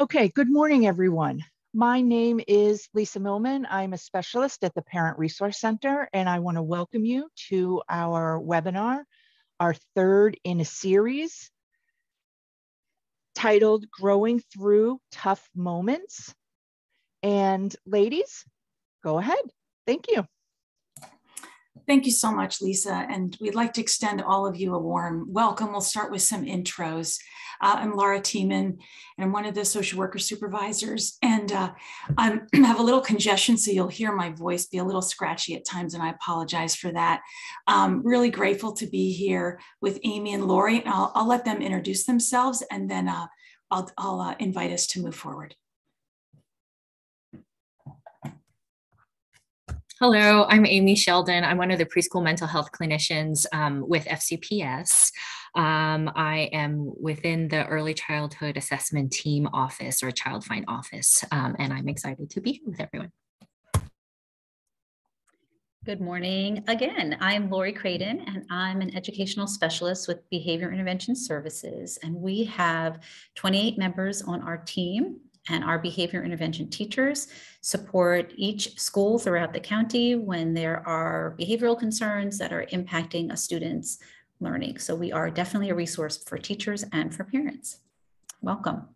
Okay, good morning, everyone. My name is Lisa Millman. I'm a specialist at the Parent Resource Center, and I want to welcome you to our webinar, our third in a series titled Growing Through Tough Moments. And ladies, go ahead. Thank you. Thank you so much, Lisa. And we'd like to extend all of you a warm welcome. We'll start with some intros. Uh, I'm Laura Tiemann, and I'm one of the social worker supervisors. And uh, I have a little congestion, so you'll hear my voice be a little scratchy at times, and I apologize for that. Um, really grateful to be here with Amy and Lori. And I'll, I'll let them introduce themselves, and then uh, I'll, I'll uh, invite us to move forward. Hello, I'm Amy Sheldon. I'm one of the preschool mental health clinicians um, with FCPS. Um, I am within the early childhood assessment team office or child find office, um, and I'm excited to be here with everyone. Good morning again. I'm Lori Creighton, and I'm an educational specialist with Behavior Intervention Services. And we have 28 members on our team and our behavior intervention teachers support each school throughout the county when there are behavioral concerns that are impacting a student's learning. So we are definitely a resource for teachers and for parents. Welcome.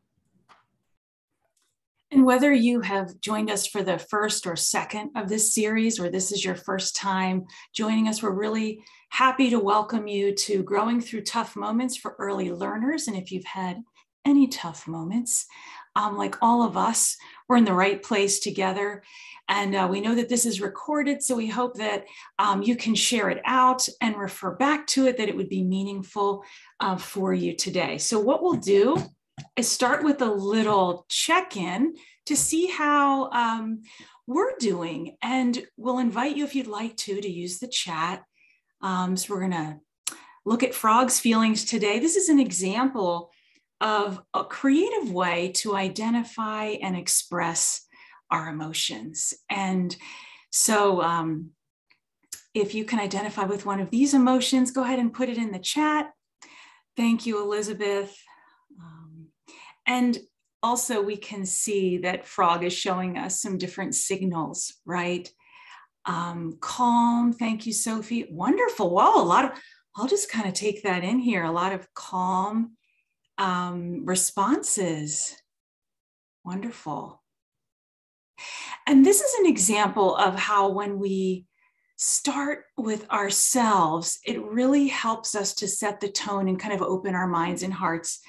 And whether you have joined us for the first or second of this series, or this is your first time joining us, we're really happy to welcome you to Growing Through Tough Moments for Early Learners. And if you've had any tough moments, um, like all of us, we're in the right place together. And uh, we know that this is recorded, so we hope that um, you can share it out and refer back to it, that it would be meaningful uh, for you today. So, what we'll do is start with a little check in to see how um, we're doing. And we'll invite you, if you'd like to, to use the chat. Um, so, we're going to look at Frog's feelings today. This is an example of a creative way to identify and express our emotions. And so, um, if you can identify with one of these emotions, go ahead and put it in the chat. Thank you, Elizabeth. Um, and also, we can see that Frog is showing us some different signals, right? Um, calm, thank you, Sophie. Wonderful. Wow, a lot of, I'll just kind of take that in here. A lot of calm um, responses. Wonderful. And this is an example of how when we start with ourselves, it really helps us to set the tone and kind of open our minds and hearts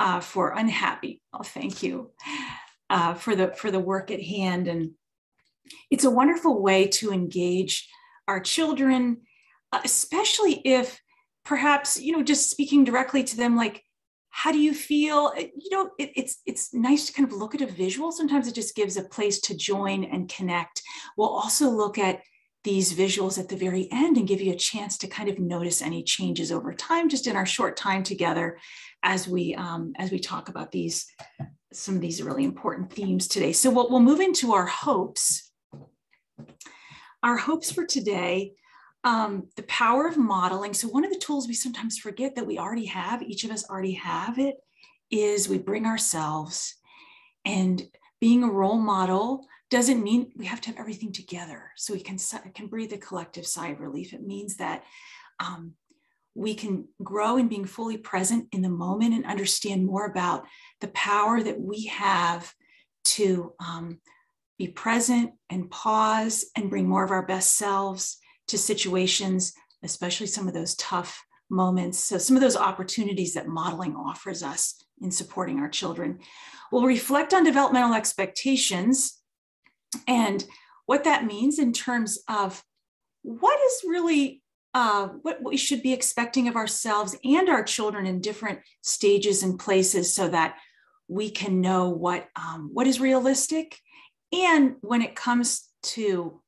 uh, for unhappy. Oh, thank you uh, for the for the work at hand. And it's a wonderful way to engage our children, especially if perhaps you know just speaking directly to them like how do you feel? Uh, you know it, it's it's nice to kind of look at a visual. Sometimes it just gives a place to join and connect. We'll also look at these visuals at the very end and give you a chance to kind of notice any changes over time just in our short time together as we um, as we talk about these some of these really important themes today. So we'll, we'll move into our hopes. Our hopes for today um, the power of modeling. So, one of the tools we sometimes forget that we already have, each of us already have it, is we bring ourselves. And being a role model doesn't mean we have to have everything together. So, we can, can breathe a collective sigh of relief. It means that um, we can grow in being fully present in the moment and understand more about the power that we have to um, be present and pause and bring more of our best selves to situations, especially some of those tough moments. So, some of those opportunities that modeling offers us in supporting our children. We'll reflect on developmental expectations and what that means in terms of what is really uh, what we should be expecting of ourselves and our children in different stages and places so that we can know what um, what is realistic and when it comes to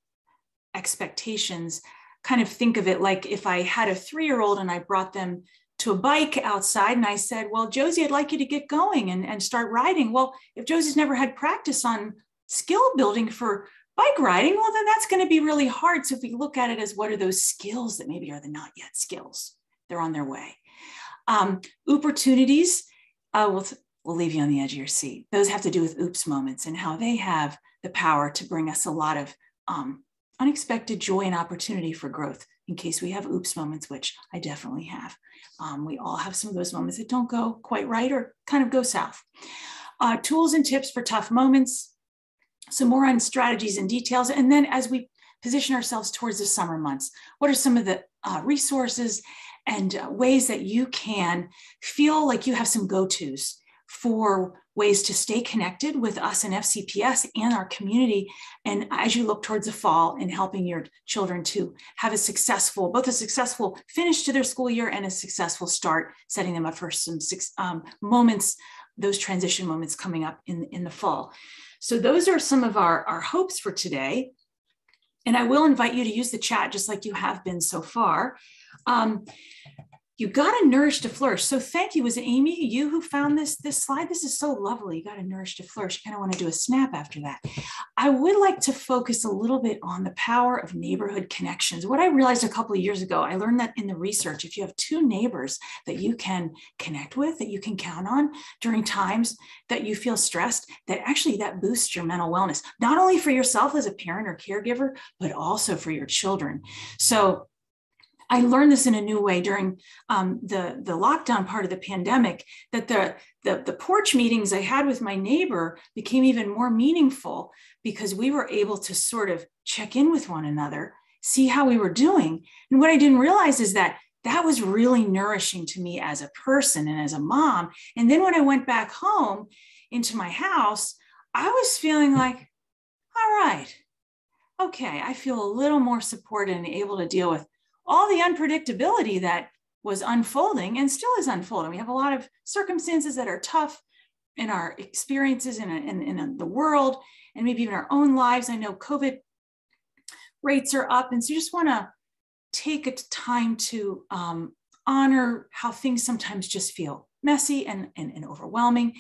expectations kind of think of it like if I had a three year old and I brought them to a bike outside and I said, Well, Josie, I'd like you to get going and, and start riding. Well, if Josie's never had practice on skill building for bike riding, well, then that's going to be really hard. So if we look at it as what are those skills that maybe are the not yet skills, they're on their way. Um, opportunities, uh, we'll we'll leave you on the edge of your seat. Those have to do with oops moments and how they have the power to bring us a lot of um, unexpected joy and opportunity for growth in case we have oops moments, which I definitely have. Um, we all have some of those moments that don't go quite right or kind of go south. Uh, tools and tips for tough moments, some more on strategies and details. And then as we position ourselves towards the summer months, what are some of the uh, resources and uh, ways that you can feel like you have some go tos for ways to stay connected with us and FCPS and our community. And as you look towards the fall and helping your children to have a successful, both a successful finish to their school year and a successful start, setting them up for some six, um, moments, those transition moments coming up in, in the fall. So those are some of our, our hopes for today. And I will invite you to use the chat just like you have been so far. Um, you got to nourish to flourish. So thank you. Was it Amy, you who found this, this slide? This is so lovely. You got to nourish to flourish. You kind of want to do a snap after that. I would like to focus a little bit on the power of neighborhood connections. What I realized a couple of years ago, I learned that in the research, if you have two neighbors that you can connect with, that you can count on during times that you feel stressed, that actually that boosts your mental wellness, not only for yourself as a parent or caregiver, but also for your children. So I learned this in a new way during um, the, the lockdown part of the pandemic that the, the, the porch meetings I had with my neighbor became even more meaningful because we were able to sort of check in with one another, see how we were doing. And what I didn't realize is that that was really nourishing to me as a person and as a mom. And then when I went back home into my house, I was feeling like, all right, okay, I feel a little more supported and able to deal with all the unpredictability that was unfolding and still is unfolding. We have a lot of circumstances that are tough in our experiences in, in, in the world and maybe even our own lives. I know COVID rates are up. And so you just want to take a time to um, honor how things sometimes just feel messy and, and, and, overwhelming,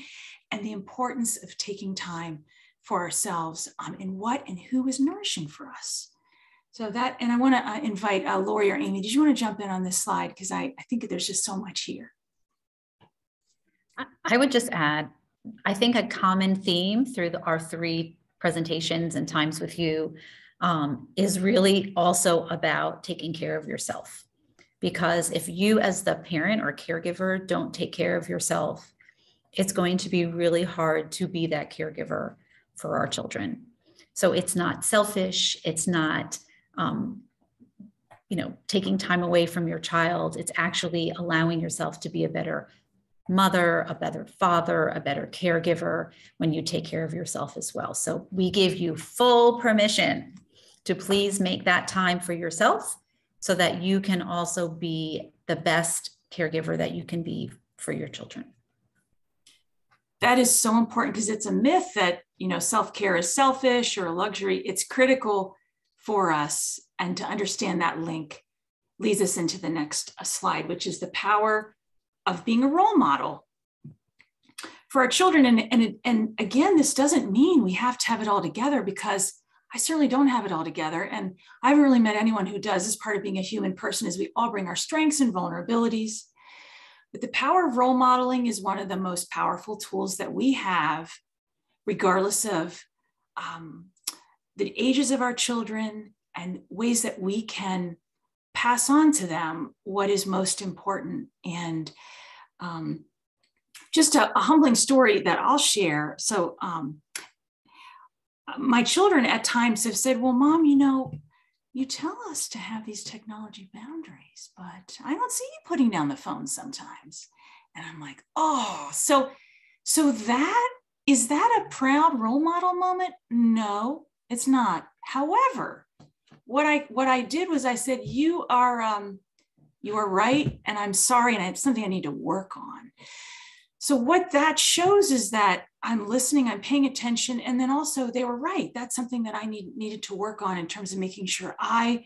and the importance of taking time for ourselves um, and what and who is nourishing for us. So that, and I want to uh, invite uh, Lori or Amy. Did you want to jump in on this slide? Because I, I think there's just so much here. I would just add, I think a common theme through the, our three presentations and times with you um, is really also about taking care of yourself. Because if you, as the parent or caregiver, don't take care of yourself, it's going to be really hard to be that caregiver for our children. So it's not selfish, it's not um, you know, taking time away from your child. It's actually allowing yourself to be a better mother, a better father, a better caregiver when you take care of yourself as well. So we give you full permission to please make that time for yourself so that you can also be the best caregiver that you can be for your children. That is so important because it's a myth that, you know, self-care is selfish or a luxury. It's critical for us. And to understand that link leads us into the next slide, which is the power of being a role model for our children. And, and, and again, this doesn't mean we have to have it all together because I certainly don't have it all together. And I haven't really met anyone who does. As part of being a human person is we all bring our strengths and vulnerabilities. But the power of role modeling is one of the most powerful tools that we have, regardless of um, the ages of our children and ways that we can pass on to them what is most important. And um, just a, a, humbling story that I'll share. So, um, my children at times have said, Well, mom, you know, you tell us to have these technology boundaries, but I don't see you putting down the phone sometimes. And I'm like, Oh, so, so that is that a proud role model moment? No, it's not. However, what I what I did was I said, you are um, you are right, and I'm sorry, and it's something I need to work on. So what that shows is that I'm listening, I'm paying attention, and then also they were right. That's something that I need, needed to work on in terms of making sure I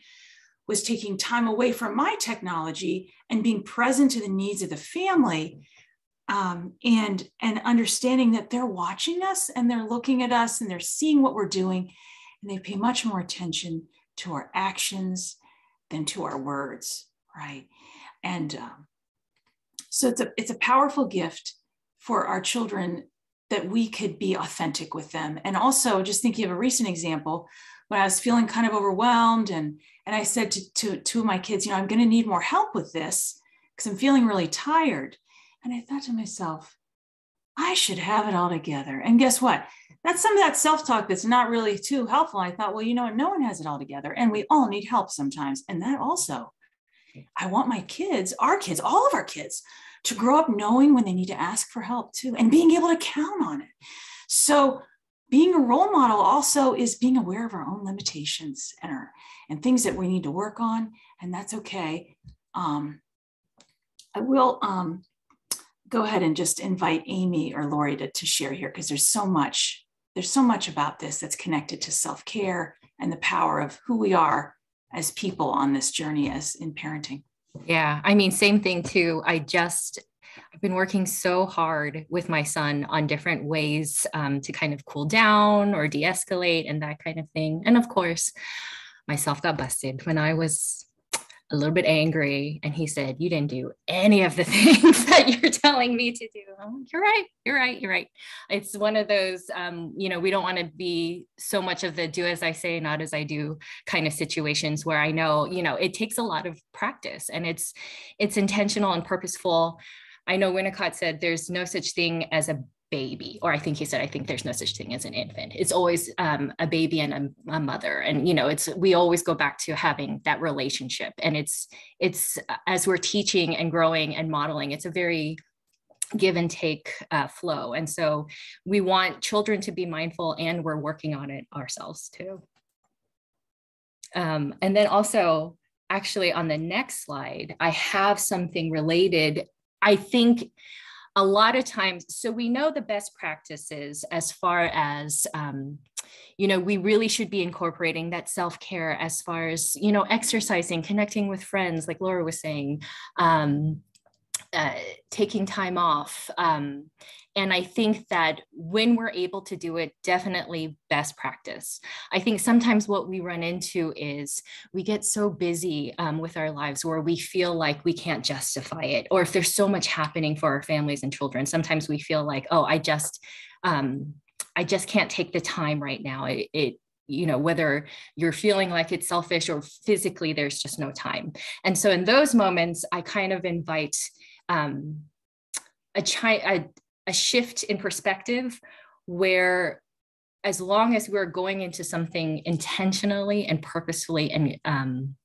was taking time away from my technology and being present to the needs of the family um, and and understanding that they're watching us and they're looking at us and they're seeing what we're doing and they pay much more attention to our actions than to our words, right? And um, so it's a it's a powerful gift for our children that we could be authentic with them. And also just thinking of a recent example, when I was feeling kind of overwhelmed and and I said to, to two of my kids, you know, I'm going to need more help with this because I'm feeling really tired. And I thought to myself, I should have it all together. And guess what? That's some of that self-talk that's not really too helpful. I thought, well, you know? No one has it all together. And we all need help sometimes. And that also, I want my kids, our kids, all of our kids, to grow up knowing when they need to ask for help too and being able to count on it. So being a role model also is being aware of our own limitations and our and things that we need to work on, and that's okay. Um, I will um, go ahead and just invite Amy or Lori to, to share here because there's so much there's so much about this that's connected to self-care and the power of who we are as people on this journey as in parenting. Yeah, I mean, same thing too. I just I've been working so hard with my son on different ways um, to kind of cool down or de escalate and that kind of thing. And of course, myself got busted when I was a little bit angry. And he said, You didn't do any of the things that you're telling me to do. Like, you're right. You're right. You're right. It's one of those, um, you know, we don't want to be so much of the do as I say, not as I do kind of situations where I know, you know, it takes a lot of practice and it's it's intentional and purposeful I know Winnicott said there's no such thing as a baby or i think he said i think there's no such thing as an infant. It's always um, a baby and a, a, mother and you know it's we always go back to having that relationship and it's it's as we're teaching and growing and modeling it's a very give and take uh, flow and so we want children to be mindful and we're working on it ourselves too. Um, and then also actually on the next slide i have something related. I think a lot of times, so we know the best practices as far as, um, you know, we really should be incorporating that self care as far as, you know, exercising, connecting with friends, like Laura was saying, um, uh, taking time off, um, and I think that when we're able to do it, definitely best practice. I think sometimes what we run into is we get so busy um, with our lives where we feel like we can't justify it. Or if there's so much happening for our families and children, sometimes we feel like, oh, I just, um, I just can't take the time right now. It, it you know whether you're feeling like it's selfish or physically there's just no time and so in those moments i kind of invite um, a, chi- a, a shift in perspective where as long as we're going into something intentionally and purposefully and um,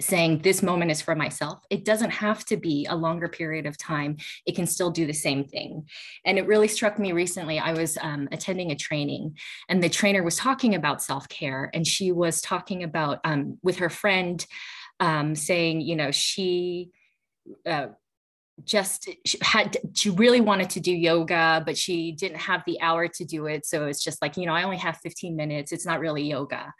saying this moment is for myself it doesn't have to be a longer period of time. It can still do the same thing. And it really struck me recently i was um, attending a training and the trainer was talking about self-care and she was talking about um, with her friend um, saying you know she uh, just she had she really wanted to do yoga but she didn't have the hour to do it. So it's just like you know i only have 15 minutes. It's not really yoga.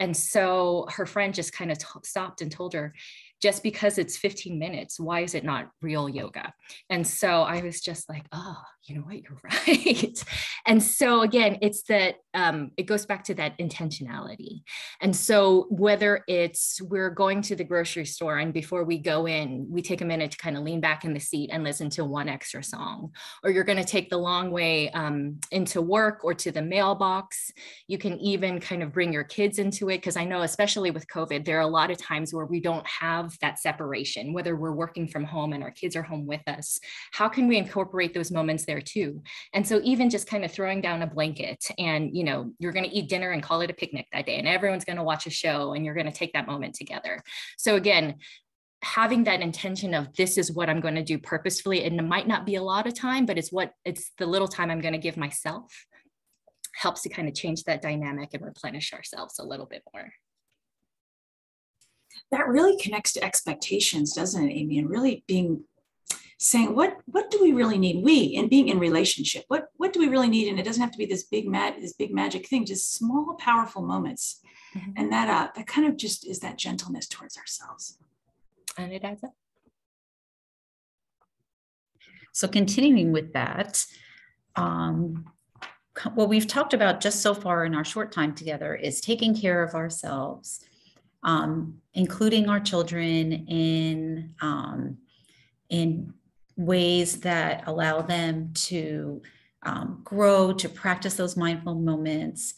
And so her friend just kind of t- stopped and told her just because it's 15 minutes why is it not real yoga? And so i was just like oh you know what? You're right. And so again it's that um, it goes back to that intentionality. And so whether it's we're going to the grocery store and before we go in we take a minute to kind of lean back in the seat and listen to one extra song or you're going to take the long way um, into work or to the mailbox you can even kind of bring your kids into it because i know especially with covid there are a lot of times where we don't have that separation whether we're working from home and our kids are home with us how can we incorporate those moments there too. And so even just kind of throwing down a blanket and, you know, you're going to eat dinner and call it a picnic that day and everyone's going to watch a show and you're going to take that moment together. So again, having that intention of this is what I'm going to do purposefully and it might not be a lot of time, but it's what it's the little time I'm going to give myself helps to kind of change that dynamic and replenish ourselves a little bit more. That really connects to expectations, doesn't it, Amy? And really being saying what what do we really need? We and being in relationship what what do we really need? And it doesn't have to be this big mad this big magic thing just small powerful moments. Mm-hmm. and that uh that kind of just is that gentleness towards ourselves so continuing with that um what we've talked about just so far in our short time together is taking care of ourselves um, including our children in um, in ways that allow them to um, grow, to practice those mindful moments.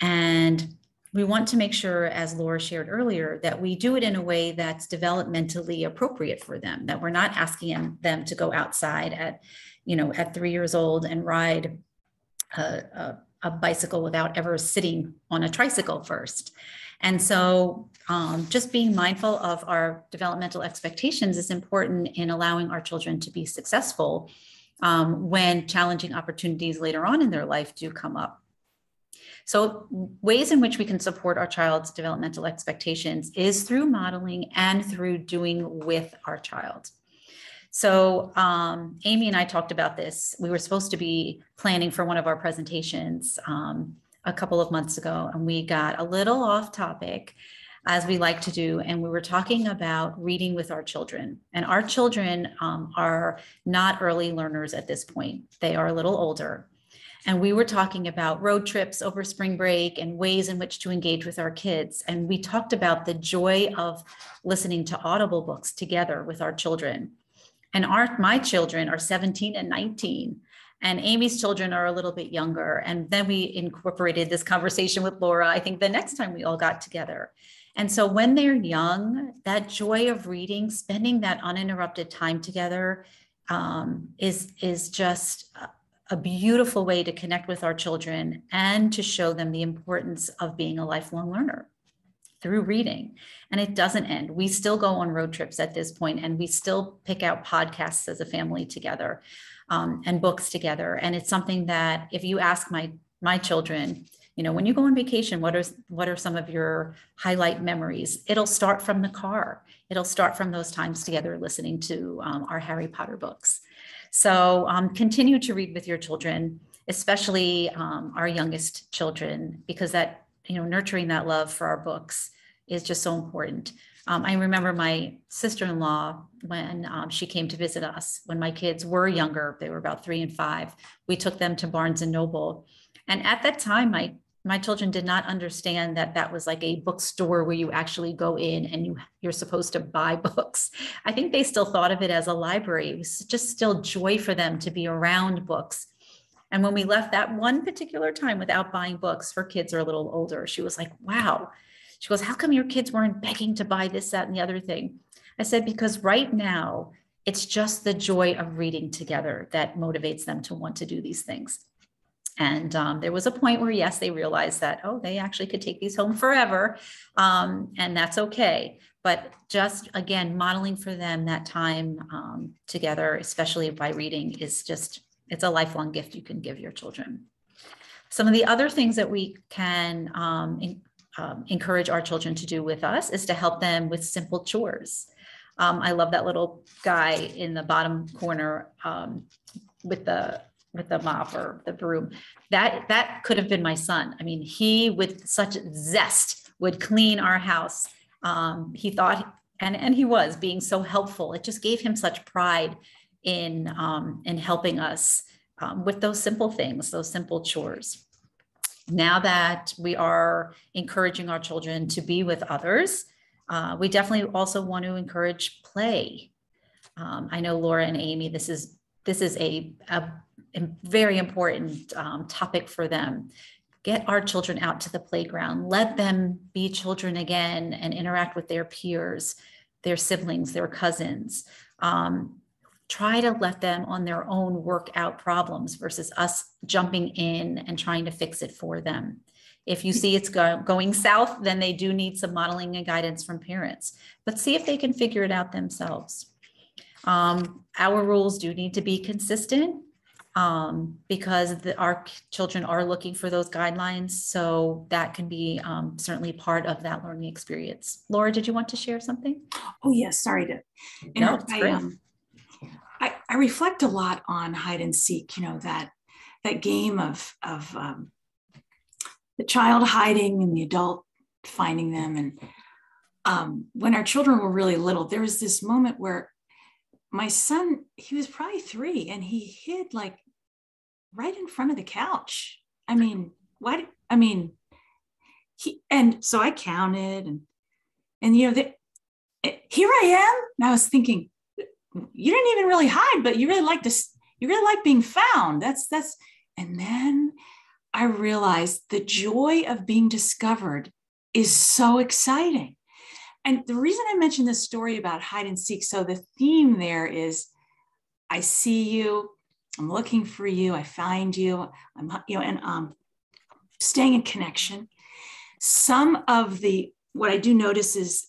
And we want to make sure, as Laura shared earlier, that we do it in a way that's developmentally appropriate for them, that we're not asking them to go outside at, you know, at three years old and ride a, a, a bicycle without ever sitting on a tricycle first. And so, um, just being mindful of our developmental expectations is important in allowing our children to be successful um, when challenging opportunities later on in their life do come up. So, ways in which we can support our child's developmental expectations is through modeling and through doing with our child. So, um, Amy and I talked about this. We were supposed to be planning for one of our presentations um, a couple of months ago, and we got a little off topic as we like to do. And we were talking about reading with our children. And our children um, are not early learners at this point, they are a little older. And we were talking about road trips over spring break and ways in which to engage with our kids. And we talked about the joy of listening to audible books together with our children. And our my children are 17 and 19 and Amy's children are a little bit younger. And then we incorporated this conversation with Laura, I think the next time we all got together. And so when they're young, that joy of reading, spending that uninterrupted time together um, is, is just a beautiful way to connect with our children and to show them the importance of being a lifelong learner through reading. And it doesn't end. We still go on road trips at this point and we still pick out podcasts as a family together um, and books together. And it's something that if you ask my my children, you know, when you go on vacation, what are what are some of your highlight memories? It'll start from the car. It'll start from those times together listening to um, our Harry Potter books. So um, continue to read with your children, especially um, our youngest children, because that you know nurturing that love for our books is just so important. Um, I remember my sister in law when um, she came to visit us when my kids were younger, they were about three and five. We took them to Barnes and Noble. And at that time, my my children did not understand that that was like a bookstore where you actually go in and you you're supposed to buy books. I think they still thought of it as a library. It was just still joy for them to be around books. And when we left that one particular time without buying books, her kids are a little older. She was like, "Wow, she goes, How come your kids weren't begging to buy this, that, and the other thing? I said, Because right now, it's just the joy of reading together that motivates them to want to do these things. And um, there was a point where, yes, they realized that, oh, they actually could take these home forever. Um, and that's okay. But just again, modeling for them that time um, together, especially by reading, is just, it's a lifelong gift you can give your children. Some of the other things that we can um, um, encourage our children to do with us is to help them with simple chores. Um, I love that little guy in the bottom corner with the with the mop or the broom. That that could have been my son. I mean, he with such zest would clean our house. Um, he thought, and and he was being so helpful. It just gave him such pride in um, in helping us um, with those simple things, those simple chores now that we are encouraging our children to be with others, uh, we definitely also want to encourage play. Um, I know Laura and Amy, this is this is a, a, a very important um, topic for them. Get our children out to the playground. Let them be children again and interact with their peers, their siblings, their cousins. Um, try to let them on their own work out problems versus us jumping in and trying to fix it for them. If you see it's go- going south, then they do need some modeling and guidance from parents, but see if they can figure it out themselves. Um, our rules do need to be consistent um, because the, our children are looking for those guidelines. So that can be um, certainly part of that learning experience. Laura, did you want to share something? Oh, yes. Sorry to. No, I, um, I, I reflect a lot on hide and seek, you know, that that game of of um, the child hiding and the adult finding them. And um, when our children were really little, there was this moment where my son, he was probably three, and he hid like right in front of the couch. I mean, why? I mean, he and so I counted and and you know that here I am. And I was thinking, you didn't even really hide, but you really like this, you really like being found. That's, that's, and then I realized the joy of being discovered is so exciting. And the reason I mentioned this story about hide and seek, so the theme there is I see you, I'm looking for you, I find you, I'm, you know, and um, staying in connection. Some of the, what I do notice is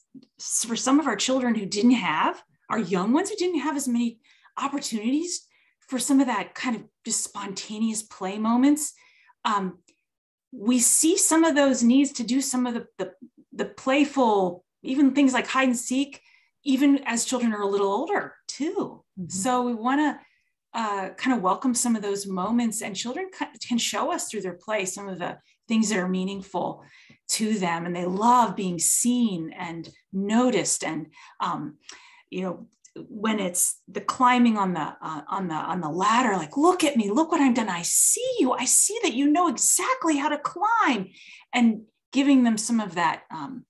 for some of our children who didn't have, our young ones who didn't have as many opportunities for some of that kind of just spontaneous play moments, um, we see some of those needs to do some of the, the, the playful, even things like hide and seek, even as children are a little older too. Mm-hmm. So we want to uh, kind of welcome some of those moments, and children can show us through their play some of the things that are meaningful to them, and they love being seen and noticed, and um, you know when it's the climbing on the uh, on the on the ladder like look at me look what i've done i see you i see that you know exactly how to climb and giving them some of that um,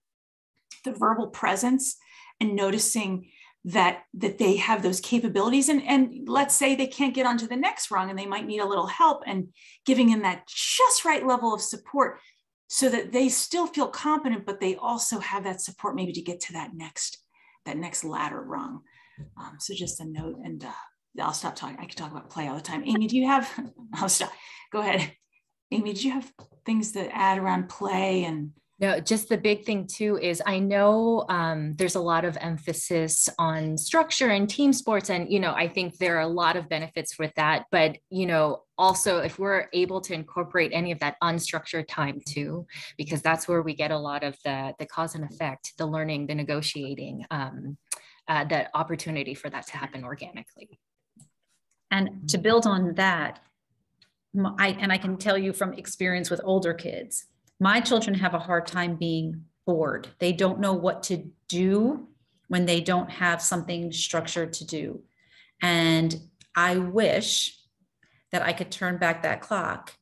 the verbal presence and noticing that that they have those capabilities and and let's say they can't get onto the next rung and they might need a little help and giving them that just right level of support so that they still feel competent but they also have that support maybe to get to that next that next ladder rung um, so just a note and uh, I'll stop talking. I could talk about play all the time. Amy, do you have, I'll stop. Go ahead. Amy, do you have things to add around play and no, just the big thing too is I know um, there's a lot of emphasis on structure and team sports, and you know I think there are a lot of benefits with that. But you know also if we're able to incorporate any of that unstructured time too, because that's where we get a lot of the the cause and effect, the learning, the negotiating. Um, uh, that opportunity for that to happen organically. And to build on that, I, and I can tell you from experience with older kids, my children have a hard time being bored. They don't know what to do when they don't have something structured to do. And I wish that I could turn back that clock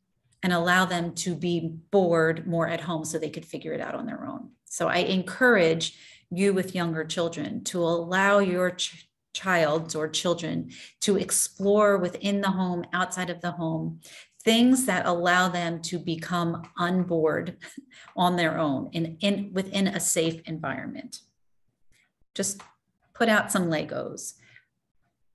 and allow them to be bored more at home so they could figure it out on their own. So I encourage you with younger children to allow your ch- child or children to explore within the home, outside of the home, things that allow them to become unbored on their own in, in within a safe environment. Just put out some Legos,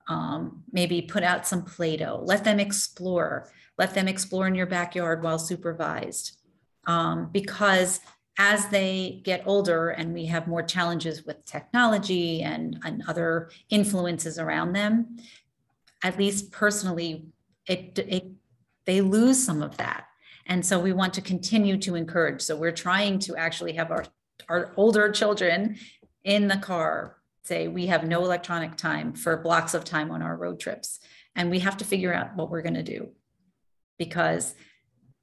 um, maybe put out some Play-Doh, let them explore, let them explore in your backyard while supervised. Um, because as they get older and we have more challenges with technology and, and other influences around them, at least personally, it, it they lose some of that. And so we want to continue to encourage. So we're trying to actually have our, our older children in the car say, we have no electronic time for blocks of time on our road trips. And we have to figure out what we're going to do because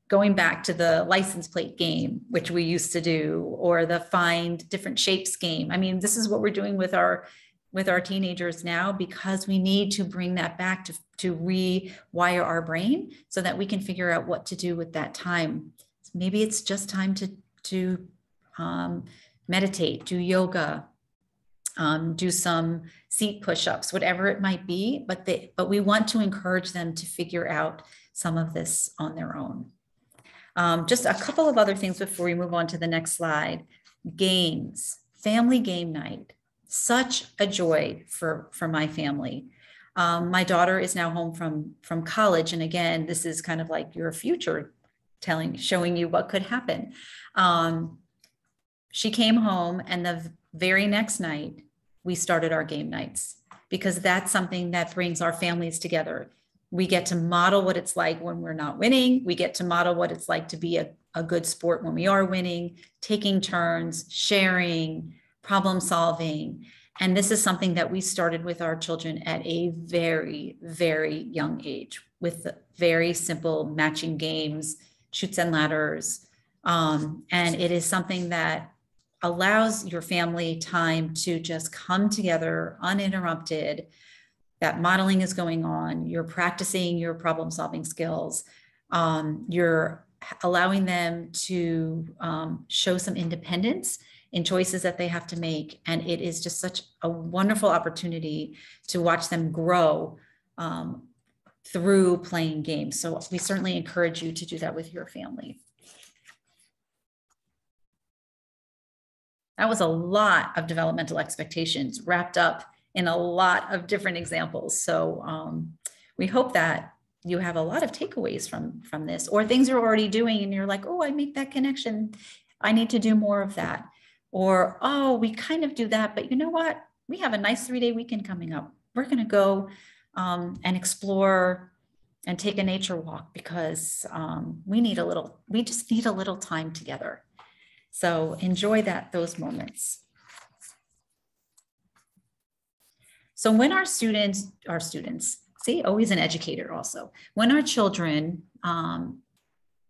going back to the license plate game, which we used to do, or the find different shapes game. I mean, this is what we're doing with our with our teenagers now because we need to bring that back to, to rewire our brain so that we can figure out what to do with that time. Maybe it's just time to to um, meditate, do yoga, um, do some seat push-ups, whatever it might be. But they, but we want to encourage them to figure out some of this on their own. Um, just a couple of other things before we move on to the next slide. Games, family game night, such a joy for, for my family. Um, my daughter is now home from, from college. And again, this is kind of like your future telling, showing you what could happen. Um, she came home and the very next night, we started our game nights because that's something that brings our families together we get to model what it's like when we're not winning. We get to model what it's like to be a, a good sport when we are winning, taking turns, sharing, problem solving. And this is something that we started with our children at a very, very young age with very simple matching games, Chutes and Ladders. Um, and it is something that allows your family time to just come together uninterrupted that modeling is going on, you're practicing your problem solving skills, um, you're allowing them to um, show some independence in choices that they have to make. And it is just such a wonderful opportunity to watch them grow um, through playing games. So we certainly encourage you to do that with your family. That was a lot of developmental expectations wrapped up in a lot of different examples. So um, we hope that you have a lot of takeaways from from this or things you're already doing and you're like, oh, I make that connection. I need to do more of that. Or, oh, we kind of do that, but you know what? We have a nice three day weekend coming up. We're going to go um, and explore and take a nature walk because um, we need a little, we just need a little time together. So enjoy that, those moments. So when our students, our students, see, always an educator also, when our children um,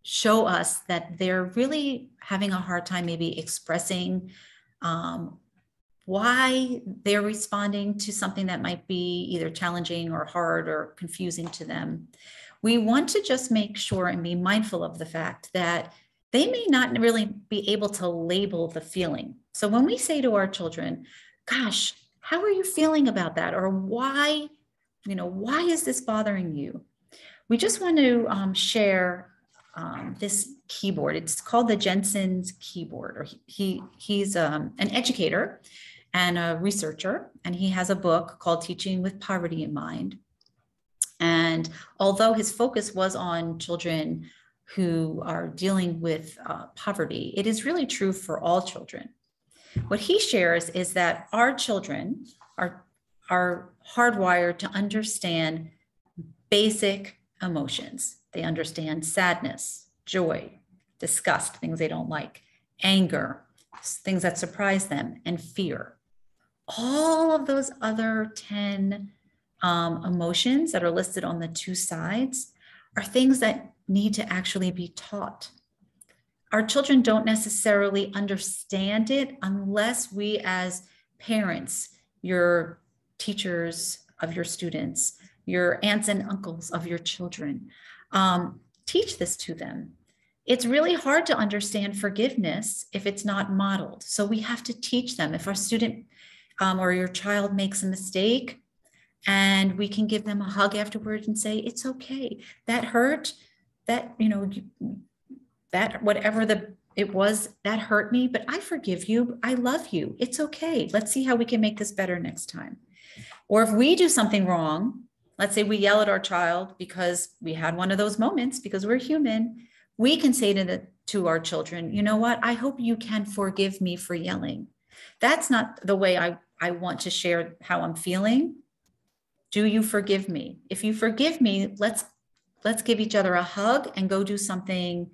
show us that they're really having a hard time maybe expressing um, why they're responding to something that might be either challenging or hard or confusing to them. We want to just make sure and be mindful of the fact that they may not really be able to label the feeling. So when we say to our children, gosh, how are you feeling about that? Or why, you know, why is this bothering you? We just want to um, share um, this keyboard. It's called the Jensen's keyboard, or he, he he's um, an educator and a researcher, and he has a book called Teaching with Poverty in Mind. And although his focus was on children who are dealing with uh, poverty, it is really true for all children. What he shares is that our children are, are hardwired to understand basic emotions. They understand sadness, joy, disgust, things they don't like, anger, things that surprise them, and fear. All of those other 10 um, emotions that are listed on the two sides are things that need to actually be taught. Our children don't necessarily understand it unless we, as parents, your teachers of your students, your aunts and uncles of your children, um, teach this to them. It's really hard to understand forgiveness if it's not modeled. So we have to teach them. If our student um, or your child makes a mistake, and we can give them a hug afterwards and say, it's okay. That hurt. That, you know, that whatever the it was that hurt me, but I forgive you. I love you. It's okay. Let's see how we can make this better next time. Or if we do something wrong, let's say we yell at our child because we had one of those moments because we're human, we can say to the to our children, you know what? I hope you can forgive me for yelling. That's not the way I I want to share how I'm feeling. Do you forgive me? If you forgive me, let's let's give each other a hug and go do something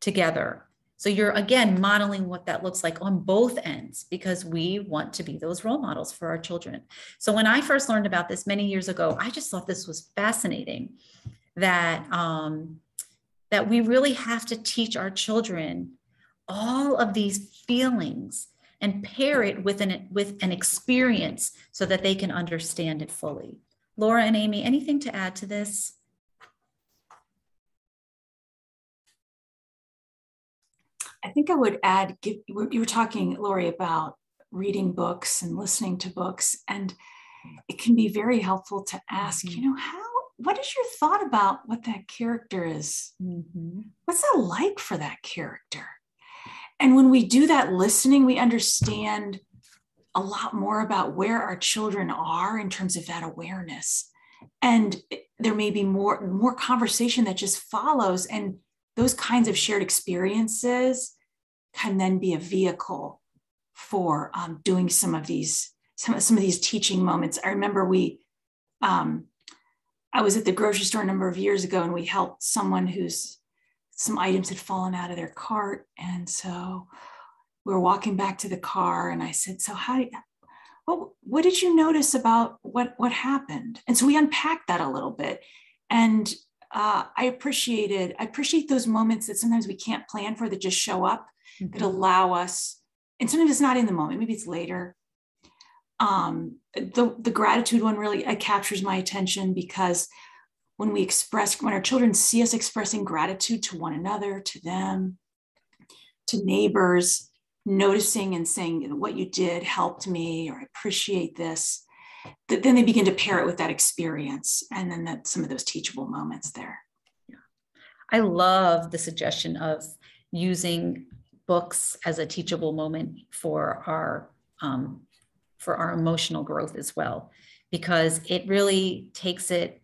together. So you're again modeling what that looks like on both ends because we want to be those role models for our children. So when I first learned about this many years ago, I just thought this was fascinating that um, that we really have to teach our children all of these feelings and pair it with an with an experience so that they can understand it fully. Laura and Amy, anything to add to this? I think I would add, you were talking, Lori, about reading books and listening to books, and it can be very helpful to ask, mm-hmm. you know, how, what is your thought about what that character is? Mm-hmm. What's that like for that character? And when we do that listening, we understand a lot more about where our children are in terms of that awareness. And there may be more, more conversation that just follows. And those kinds of shared experiences can then be a vehicle for um, doing some of these some, some of these teaching moments. I remember we um, I was at the grocery store a number of years ago and we helped someone who's some items had fallen out of their cart. And so we were walking back to the car and I said, so how, you, what, what did you notice about what, what happened? And so we unpacked that a little bit. And uh, I appreciated, I appreciate those moments that sometimes we can't plan for that just show up, mm-hmm. that allow us, and sometimes it's not in the moment, maybe it's later. Um, the, the gratitude one really uh, captures my attention because when we express, when our children see us expressing gratitude to one another, to them, to neighbors, noticing and saying what you did helped me or I appreciate this, then they begin to pair it with that experience and then that some of those teachable moments there. Yeah. I love the suggestion of using books as a teachable moment for our um, for our emotional growth as well because it really takes it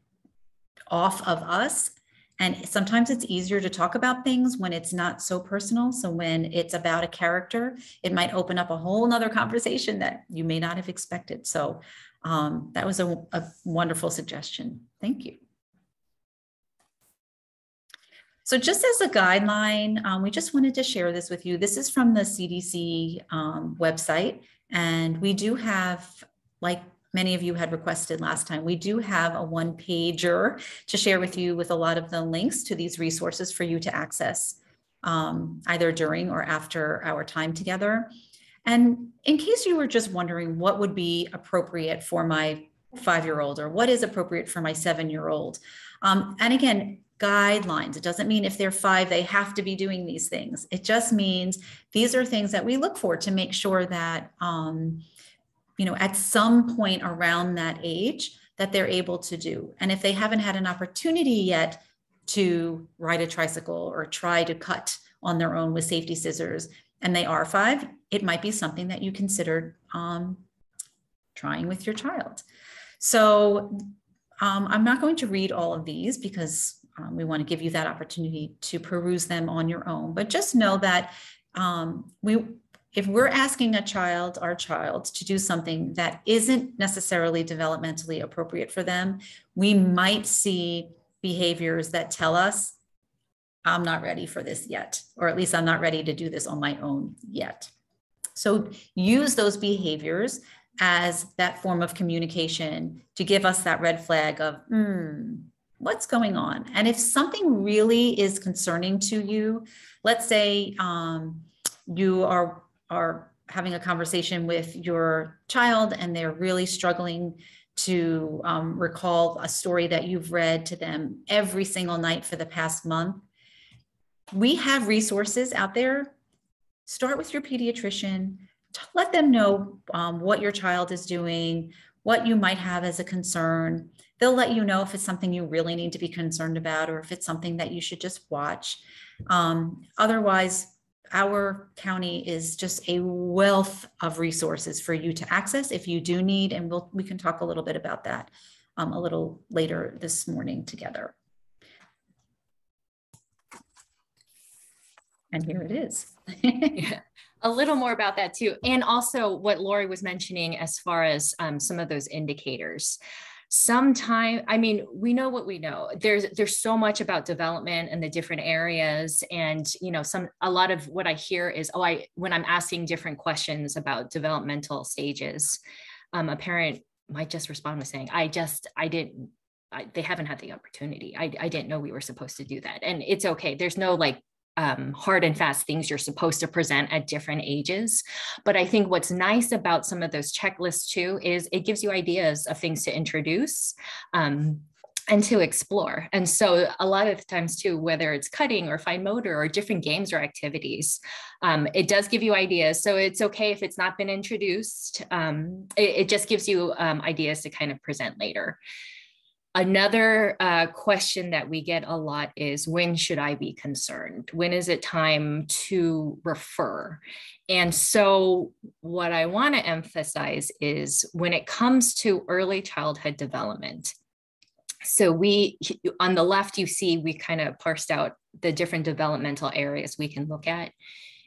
off of us and sometimes it's easier to talk about things when it's not so personal. So when it's about a character, it might open up a whole nother conversation that you may not have expected. So um, that was a, a wonderful suggestion. Thank you. So just as a guideline, um, we just wanted to share this with you. This is from the CDC um, website, and we do have, like many of you had requested last time, we do have a one pager to share with you with a lot of the links to these resources for you to access um, either during or after our time together. And in case you were just wondering what would be appropriate for my five year old or what is appropriate for my seven year old. Um, and again, guidelines. It doesn't mean if they're five, they have to be doing these things. It just means these are things that we look for to make sure that um, you know, at some point around that age that they're able to do. And if they haven't had an opportunity yet to ride a tricycle or try to cut on their own with safety scissors, and they are five, it might be something that you considered um, trying with your child. So um, I'm not going to read all of these because um, we want to give you that opportunity to peruse them on your own. But just know that um, we if we're asking a child, our child, to do something that isn't necessarily developmentally appropriate for them, we might see behaviors that tell us, I'm not ready for this yet, or at least I'm not ready to do this on my own yet. So use those behaviors as that form of communication to give us that red flag of, hmm, what's going on? And if something really is concerning to you, let's say um, you are are having a conversation with your child and they're really struggling to um, recall a story that you've read to them every single night for the past month, we have resources out there. Start with your pediatrician. Let them know um, what your child is doing, what you might have as a concern. They'll let you know if it's something you really need to be concerned about or if it's something that you should just watch. Um, otherwise, our county is just a wealth of resources for you to access if you do need, and we'll, we can talk a little bit about that um, a little later this morning together. And here it is. A little more about that too. And also what Lori was mentioning as far as um, some of those indicators. Sometime i mean we know what we know. There's there's so much about development and the different areas and you know some a lot of what i hear is oh i when i'm asking different questions about developmental stages um, a parent might just respond with saying i just i didn't I, they haven't had the opportunity. I, I didn't know we were supposed to do that. And it's okay. There's no like um, hard and fast things you're supposed to present at different ages. But I think what's nice about some of those checklists too is it gives you ideas of things to introduce. Um, and to explore. And so, a lot of times, too, whether it's cutting or fine motor or different games or activities, um, it does give you ideas. So, it's okay if it's not been introduced. Um, it, it, just gives you um, ideas to kind of present later. Another uh, question that we get a lot is when should I be concerned? When is it time to refer? And so, what I want to emphasize is when it comes to early childhood development. So, we on the left, you see we kind of parsed out the different developmental areas we can look at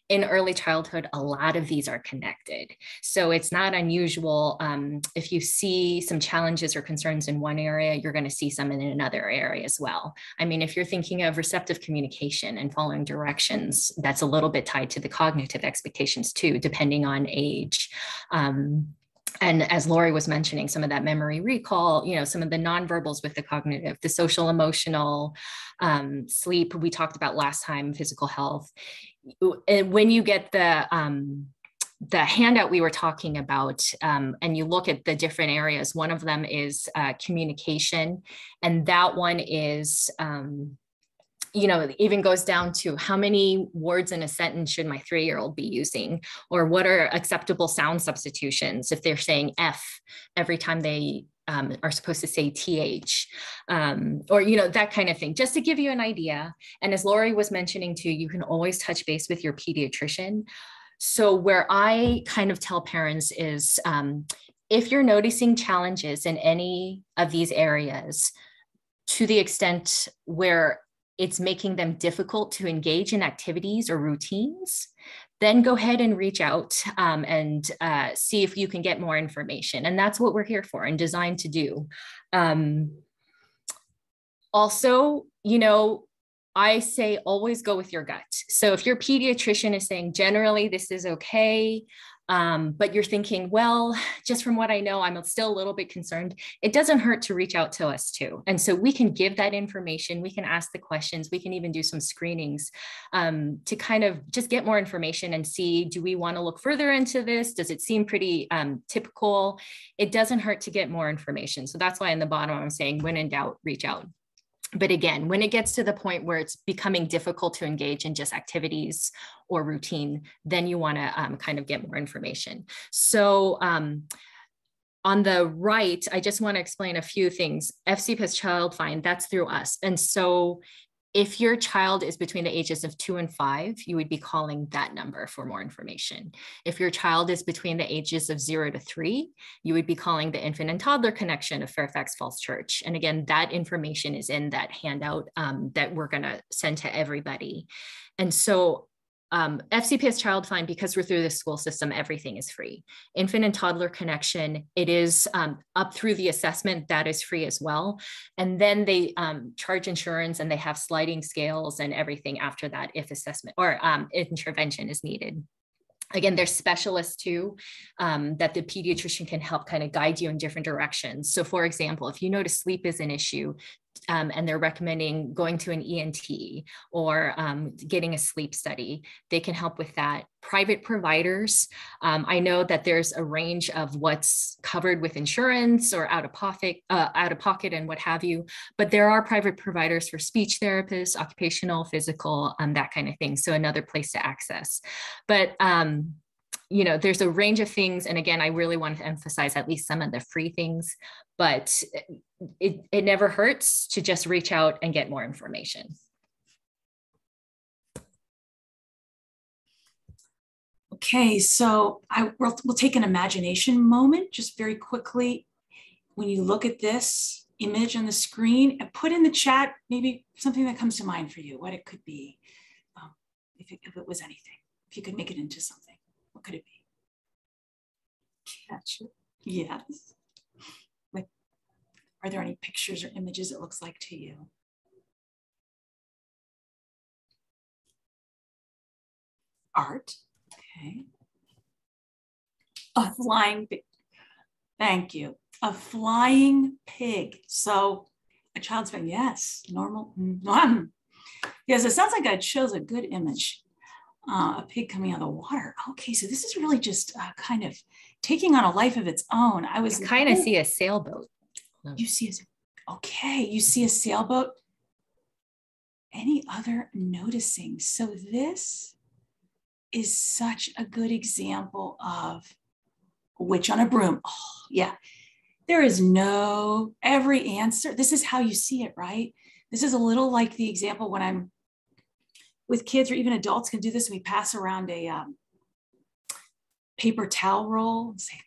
in early childhood, a lot of these are connected. So it's not unusual um, if you see some challenges or concerns in one area, you're going to see some in another area as well. I mean, if you're thinking of receptive communication and following directions, that's a little bit tied to the cognitive expectations too, depending on age. Um, and as Lori was mentioning, some of that memory recall, you know, some of the nonverbals with the cognitive, the social emotional, um, sleep, we talked about last time, physical health. And when you get the, um, the handout we were talking about, um, and you look at the different areas, one of them is uh, communication, and that one is um, you know, even goes down to how many words in a sentence should my three year old be using? Or what are acceptable sound substitutions if they're saying F every time they um, are supposed to say th um, or you know that kind of thing just to give you an idea. And as lori was mentioning too you can always touch base with your pediatrician. So where i kind of tell parents is um, if you're noticing challenges in any of these areas to the extent where it's making them difficult to engage in activities or routines, then go ahead and reach out um, and uh, see if you can get more information. And that's what we're here for and designed to do. Um, also, you know, I say always go with your gut. So if your pediatrician is saying generally this is okay, um, but you're thinking, well, just from what I know, I'm still a little bit concerned. It doesn't hurt to reach out to us too. And so we can give that information, we can ask the questions, we can even do some screenings um, to kind of just get more information and see do we want to look further into this? Does it seem pretty um, typical? It doesn't hurt to get more information. So that's why in the bottom, I'm saying when in doubt, reach out but again, when it gets to the point where it's becoming difficult to engage in just activities or routine, then you want to um, kind of get more information. So um, on the right, I just want to explain a few things. FCPS Child Find, that's through us. And so if your child is between the ages of two and five, you would be calling that number for more information. If your child is between the ages of zero to three, you would be calling the infant and toddler connection of Fairfax Falls Church. And again, that information is in that handout um, that we're going to send to everybody. And so um, FCPS Child Find, because we're through the school system, everything is free. Infant and toddler connection, it is um, up through the assessment, that is free as well. And then they um, charge insurance and they have sliding scales and everything after that if assessment or um, intervention is needed again there's specialists too um, that the pediatrician can help kind of guide you in different directions so for example if you notice sleep is an issue um, and they're recommending going to an ENT or um, getting a sleep study, they can help with that. Private providers, um, I know that there's a range of what's covered with insurance or out of pocket, uh, out of pocket, and what have you. But there are private providers for speech therapists, occupational, physical, um, that kind of thing. So another place to access. But um, you know, there's a range of things. And again, I really want to emphasize at least some of the free things, but it, it never hurts to just reach out and get more information. Okay, so I will we'll take an imagination moment just very quickly. When you look at this image on the screen and put in the chat maybe something that comes to mind for you, what it could be, um, if, it, if it was anything, if you could make it into something. Could it be? Catch it. Yes. Like, are there any pictures or images it looks like to you? Art. Okay. A flying pig. Thank you. A flying pig. So a child's saying, yes, normal. Mm, yes, it sounds like I chose a good image uh, a pig coming out of the water. Okay, so this is really just uh, kind of taking on a life of its own. I was kind of see a sailboat. You see a okay, you see a sailboat. Any other noticing? So this is such a good example of witch on a broom. Oh, yeah. There is no every answer. This is how you see it, right? This is a little like the example when I'm with kids or even adults can do this. And we pass around a um, paper towel roll and say,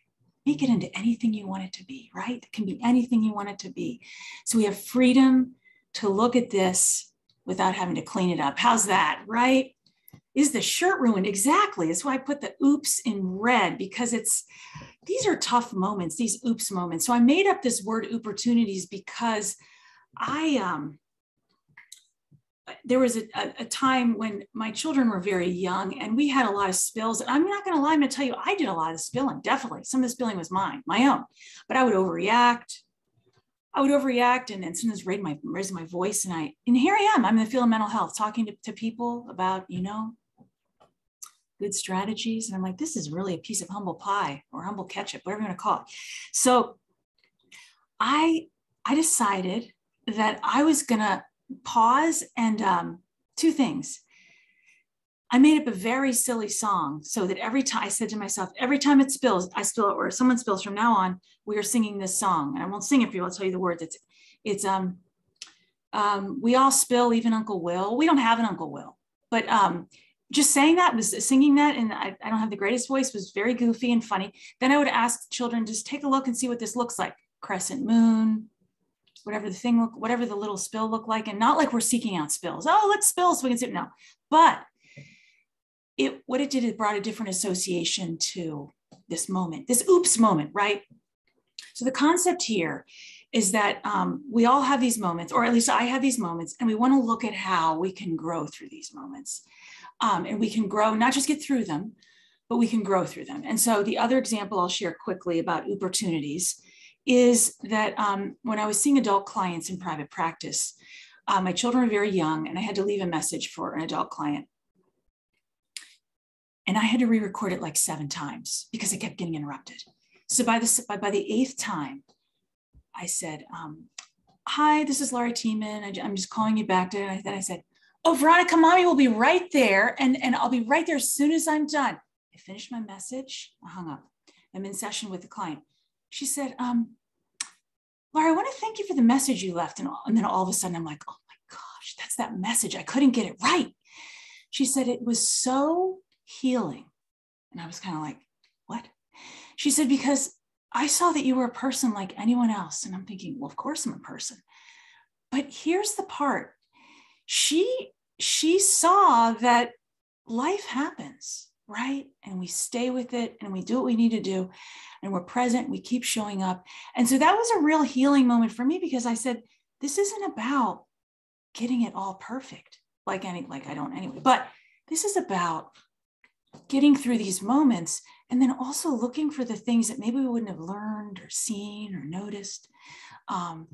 make it into anything you want it to be, right? It can be anything you want it to be. So we have freedom to look at this without having to clean it up. How's that, right? Is the shirt ruined? Exactly. That's why I put the oops in red because it's these are tough moments, these oops moments. So I made up this word opportunities because I um Uh, there was a, a, a, time when my children were very young and we had a lot of spills. And I'm not going to lie, I'm going to tell you, I did a lot of spilling, definitely. Some of the spilling was mine, my own, but I would overreact. I would overreact and, and sometimes raise my, raise my voice. And I, and here I am, I'm in the field of mental health, talking to, to people about, you know, good strategies. And I'm like, this is really a piece of humble pie or humble ketchup, whatever you want to call it. So I, I decided that I was going to pause and um, two things. I made up a very silly song so that every time I said to myself, every time it spills, I spill it, or someone spills from now on, we are singing this song. And I won't sing it for you, I'll tell you the words. It's, it's um, um, we all spill, even Uncle Will. We don't have an Uncle Will, but um, just saying that was singing that, and I, I don't have the greatest voice, was very goofy and funny. Then I would ask children, just take a look and see what this looks like. Crescent moon, whatever the thing look, whatever the little spill look like, and not like we're seeking out spills. Oh, let's spill so we can see. No, but it what it did it brought a different association to this moment, this oops moment, right? So the concept here is that um, we all have these moments, or at least I have these moments, and we want to look at how we can grow through these moments. Um, and we can grow, not just get through them, but we can grow through them. And so the other example I'll share quickly about opportunities is that um, when I was seeing adult clients in private practice, uh, my children were very young, and I had to leave a message for an adult client. And I had to re-record it like seven times because I kept getting interrupted. So by the by, by the eighth time, I said, um, "Hi, this is Laurie Tiemann. I, am just calling you back." To, and then I said, "Oh, Veronica, mommy will be right there, and and I'll be right there as soon as I'm done." I finished my message. I hung up. I'm in session with the client. She said, um, "Laurie, I want to thank you for the message you left." And, all, and then all of a sudden, I'm like, "Oh my gosh, that's that message. I couldn't get it right." She said it was so healing. And I was kind of like, what? She said, because I saw that you were a person like anyone else. And I'm thinking, well, of course I'm a person. But here's the part. She she saw that life happens, right? And we stay with it and we do what we need to do and we're present, we keep showing up. And so that was a real healing moment for me because I said, this isn't about getting it all perfect, like any, like I don't anyway, but this is about getting through these moments and then also looking for the things that maybe we wouldn't have learned or seen or noticed um,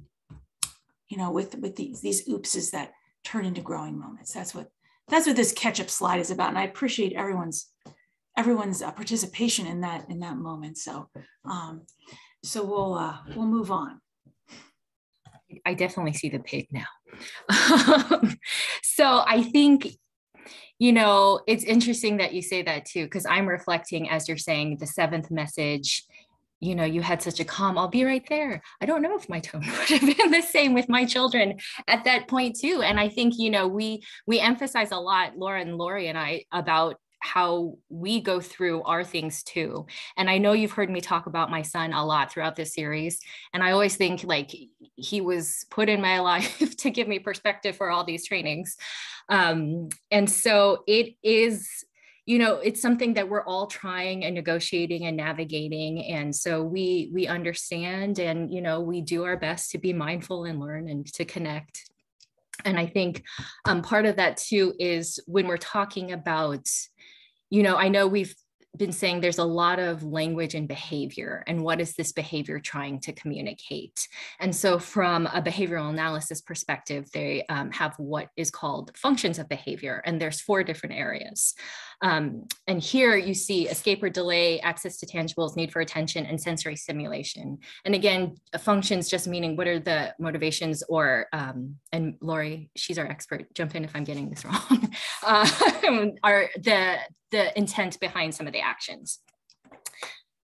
you know with with these these oopses that turn into growing moments that's what that's what this catch up slide is about and i appreciate everyone's everyone's uh, participation in that in that moment so um, so we'll uh, we'll move on I definitely see the pig now. so I think you know, it's interesting that you say that too, because I'm reflecting as you're saying the seventh message. You know, you had such a calm, I'll be right there. I don't know if my tone would have been the same with my children at that point too. And I think, you know, we we emphasize a lot, Laura and Lori and I, about how we go through our things too. And I know you've heard me talk about my son a lot throughout this series. And I always think like he was put in my life to give me perspective for all these trainings. Um, and so it is you know it's something that we're all trying and negotiating and navigating and so we we understand and you know we do our best to be mindful and learn and to connect. And i think um, part of that too is when we're talking about you know i know we've been saying there's a lot of language and behavior and what is this behavior trying to communicate? And so from a behavioral analysis perspective they um, have what is called functions of behavior and there's four different areas. Um, and here you see escape or delay access to tangibles need for attention and sensory stimulation. And again functions just meaning what are the motivations or um, and lori she's our expert. Jump in if i'm getting this wrong. Uh, are the the intent behind some of the actions.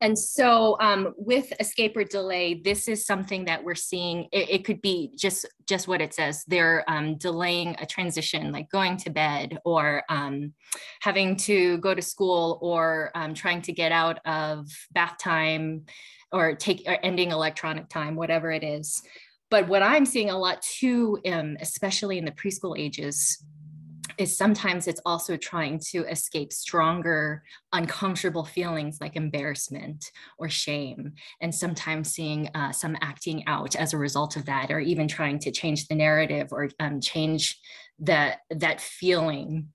And so um, with escape or delay, this is something that we're seeing. It, it could be just, just what it says. They're um, delaying a transition, like going to bed or um, having to go to school or um, trying to get out of bath time or take or ending electronic time, whatever it is. But what I'm seeing a lot too, um, especially in the preschool ages, is sometimes it's also trying to escape stronger uncomfortable feelings like embarrassment or shame. And sometimes seeing uh, some acting out as a result of that or even trying to change the narrative or um, change that that feeling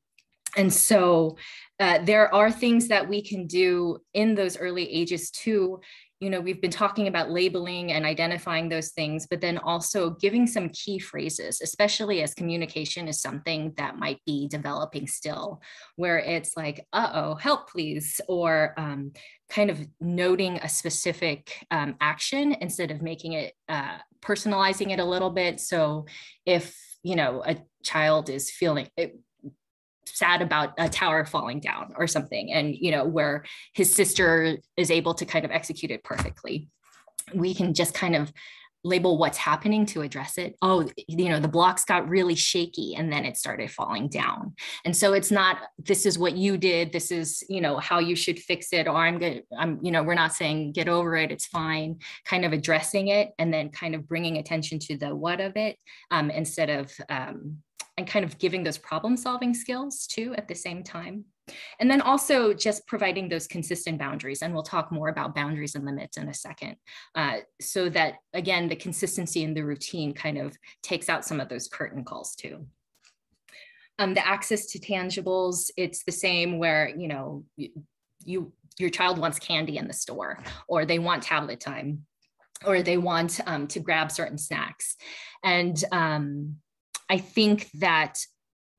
and so uh, there are things that we can do in those early ages too you know, we've been talking about labeling and identifying those things, but then also giving some key phrases, especially as communication is something that might be developing still, where it's like, uh oh, help please, or um, kind of noting a specific um, action instead of making it, uh, personalizing it a little bit. So if you know, a child is feeling it, sad about a tower falling down or something and you know where his sister is able to kind of execute it perfectly. We can just kind of label what's happening to address it. Oh you know the blocks got really shaky and then it started falling down. And so it's not this is what you did this is you know how you should fix it or i'm good i'm you know we're not saying get over it it's fine. Kind of addressing it and then kind of bringing attention to the what of it um, instead of um, and kind of giving those problem solving skills too at the same time. And then also just providing those consistent boundaries. And we'll talk more about boundaries and limits in a second. Uh, so that, again, the consistency in the routine kind of takes out some of those curtain calls too. Um, the access to tangibles, it's the same where, you know, you your child wants candy in the store or they want tablet time or they want um, to grab certain snacks. And um, I think that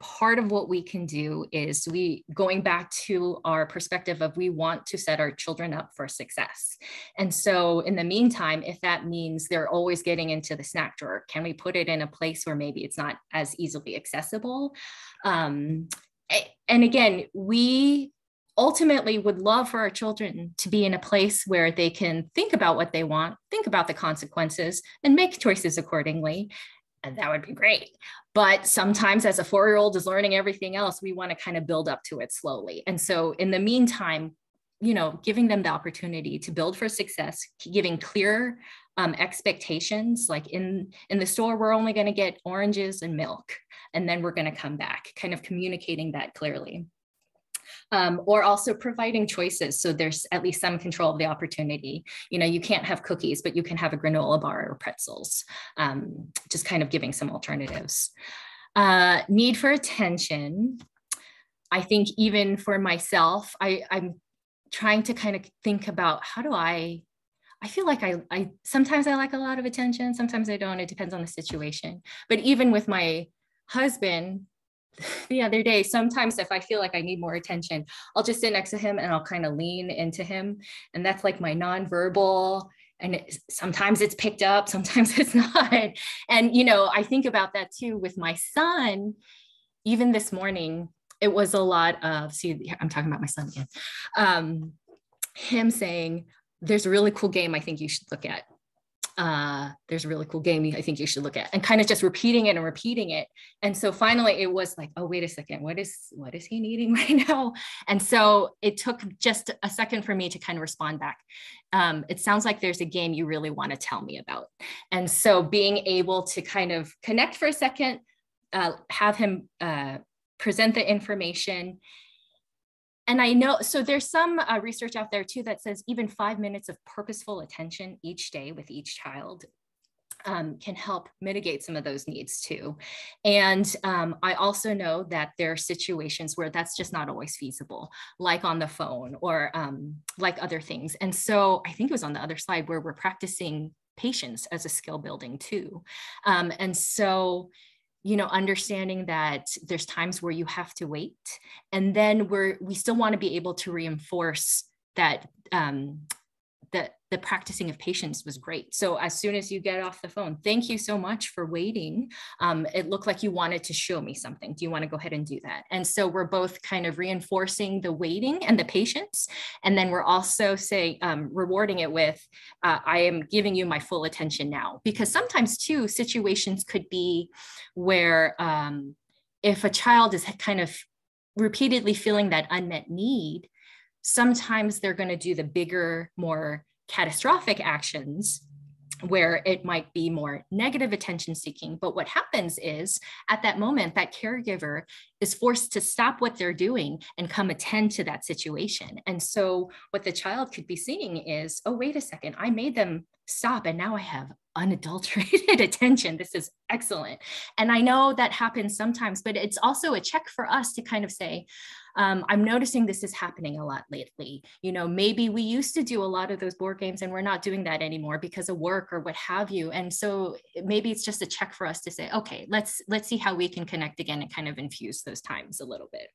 part of what we can do is we going back to our perspective of we want to set our children up for success. And so in the meantime if that means they're always getting into the snack drawer can we put it in a place where maybe it's not as easily accessible? Um, and again we ultimately would love for our children to be in a place where they can think about what they want think about the consequences and make choices accordingly and that would be great. But sometimes, as a four year old is learning everything else, we want to kind of build up to it slowly. And so, in the meantime, you know, giving them the opportunity to build for success, giving clear um, expectations, like in in the store, we're only going to get oranges and milk, and then we're going to come back. Kind of communicating that clearly um, or also providing choices. So there's at least some control of the opportunity. You know, you can't have cookies, but you can have a granola bar or pretzels, um, just kind of giving some alternatives. Uh, need for attention. I think even for myself, I, I'm trying to kind of think about how do I I feel like I, I sometimes I like a lot of attention, sometimes I don't. It depends on the situation. But even with my husband, the other day, sometimes if I feel like I need more attention, I'll just sit next to him and I'll kind of lean into him. And that's like my nonverbal. And it, sometimes it's picked up, sometimes it's not. And, you know, I think about that too with my son. Even this morning, it was a lot of, see, I'm talking about my son again. Um, him saying, there's a really cool game I think you should look at uh, there's a really cool game I think you should look at, and kind of just repeating it and repeating it. And so finally, it was like, oh wait a second, what is what is he needing right now? And so it took just a second for me to kind of respond back. Um, it sounds like there's a game you really want to tell me about, and so being able to kind of connect for a second, uh, have him uh, present the information and I know, so there's some uh, research out there too that says even five minutes of purposeful attention each day with each child um, can help mitigate some of those needs too. And um, I also know that there are situations where that's just not always feasible, like on the phone or um, like other things. And so I think it was on the other slide where we're practicing patience as a skill building too. Um, and so you know understanding that there's times where you have to wait and then we're we still want to be able to reinforce that um, the, practicing of patience was great. So as soon as you get off the phone, thank you so much for waiting. Um, it looked like you wanted to show me something. Do you want to go ahead and do that? And so we're both kind of reinforcing the waiting and the patience. And then we're also say um, rewarding it with, uh, I am giving you my full attention now. Because sometimes too, situations could be where um, if a child is kind of repeatedly feeling that unmet need, sometimes they're going to do the bigger, more catastrophic actions where it might be more negative attention seeking. But what happens is at that moment, that caregiver is forced to stop what they're doing and come attend to that situation. And so what the child could be seeing is, oh, wait a second, I made them stop and now I have unadulterated attention. This is excellent. And I know that happens sometimes, but it's also a check for us to kind of say, um, I'm noticing this is happening a lot lately. You know, maybe we used to do a lot of those board games and we're not doing that anymore because of work or what have you. And so maybe it's just a check for us to say, okay, let's let's see how we can connect again and kind of infuse those times a little bit.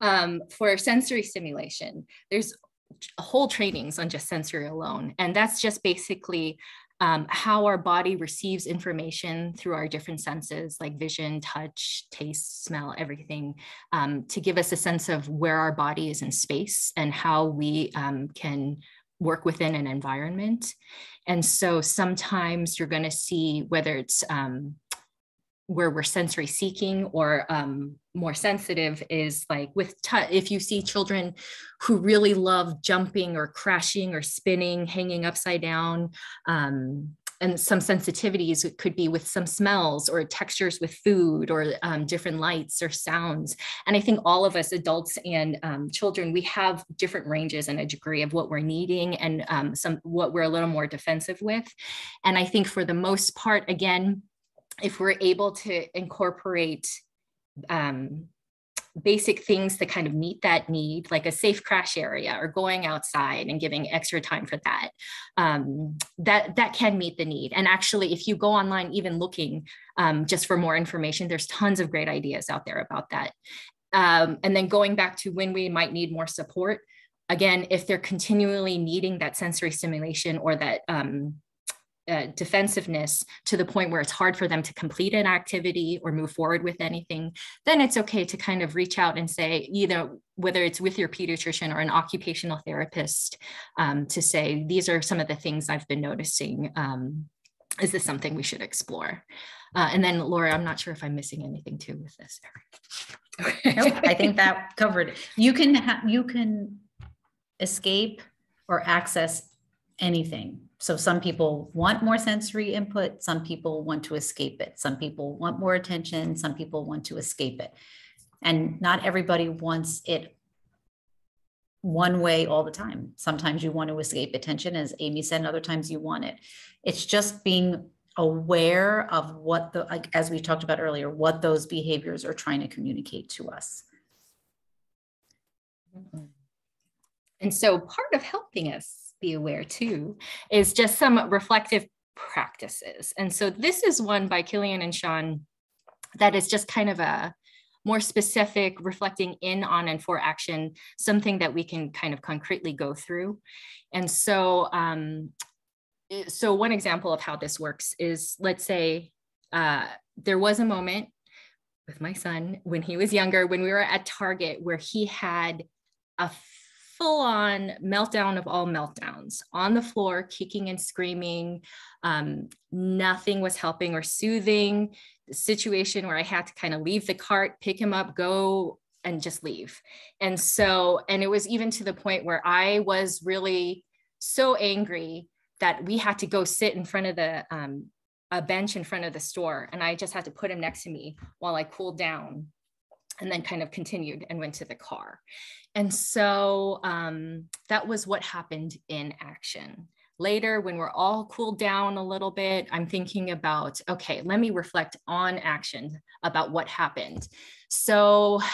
Um, for sensory stimulation, there's whole trainings on just sensory alone. And that's just basically um, how our body receives information through our different senses like vision, touch, taste, smell, everything, um, to give us a sense of where our body is in space and how we um, can work within an environment. And so sometimes you're going to see whether it's um, where we're sensory seeking or um, more sensitive is like with if you see children who really love jumping or crashing or spinning hanging upside down um, and some sensitivities it could be with some smells or textures with food or um, different lights or sounds. And i think all of us adults and um, children we have different ranges and a degree of what we're needing and um, some what we're a little more defensive with. And i think for the most part again if we're able to incorporate um, basic things to kind of meet that need, like a safe crash area or going outside and giving extra time for that, um, that, that can meet the need. And actually, if you go online, even looking um, just for more information, there's tons of great ideas out there about that. Um, and then going back to when we might need more support, again, if they're continually needing that sensory stimulation or that um, uh, defensiveness to the point where it's hard for them to complete an activity or move forward with anything, then it's okay to kind of reach out and say, either whether it's with your pediatrician or an occupational therapist, um, to say, these are some of the things I've been noticing. Um, is this something we should explore? Uh, and then Laura, I'm not sure if I'm missing anything too with this. nope, I think that covered. You can you can escape or access anything so some people want more sensory input some people want to escape it. Some people want more attention some people want to escape it. And not everybody wants it one way all the time. Sometimes you want to escape attention as amy said and other times you want it. It's just being aware of what the like, as we talked about earlier what those behaviors are trying to communicate to us. Mm-hmm. And so part of helping us be aware too is just some reflective practices. And so this is one by Killion and Schön that is just kind of a more specific, reflecting in on and for action, something that we can kind of concretely go through. And so, um, so one example of how this works is, let's say uh, there was a moment with my son when he was younger, when we were at Target, where he had a full on meltdown of all meltdowns on the floor, kicking and screaming. Um, nothing was helping or soothing the situation where I had to kind of leave the cart, pick him up, go and just leave. And so, and it was even to the point where I was really so angry that we had to go sit in front of the um, a bench in front of the store and I just had to put him next to me while I cooled down and then kind of continued and went to the car. And so um, that was what happened in action. Later, when we're all cooled down a little bit, I'm thinking about, okay, let me reflect on action about what happened. So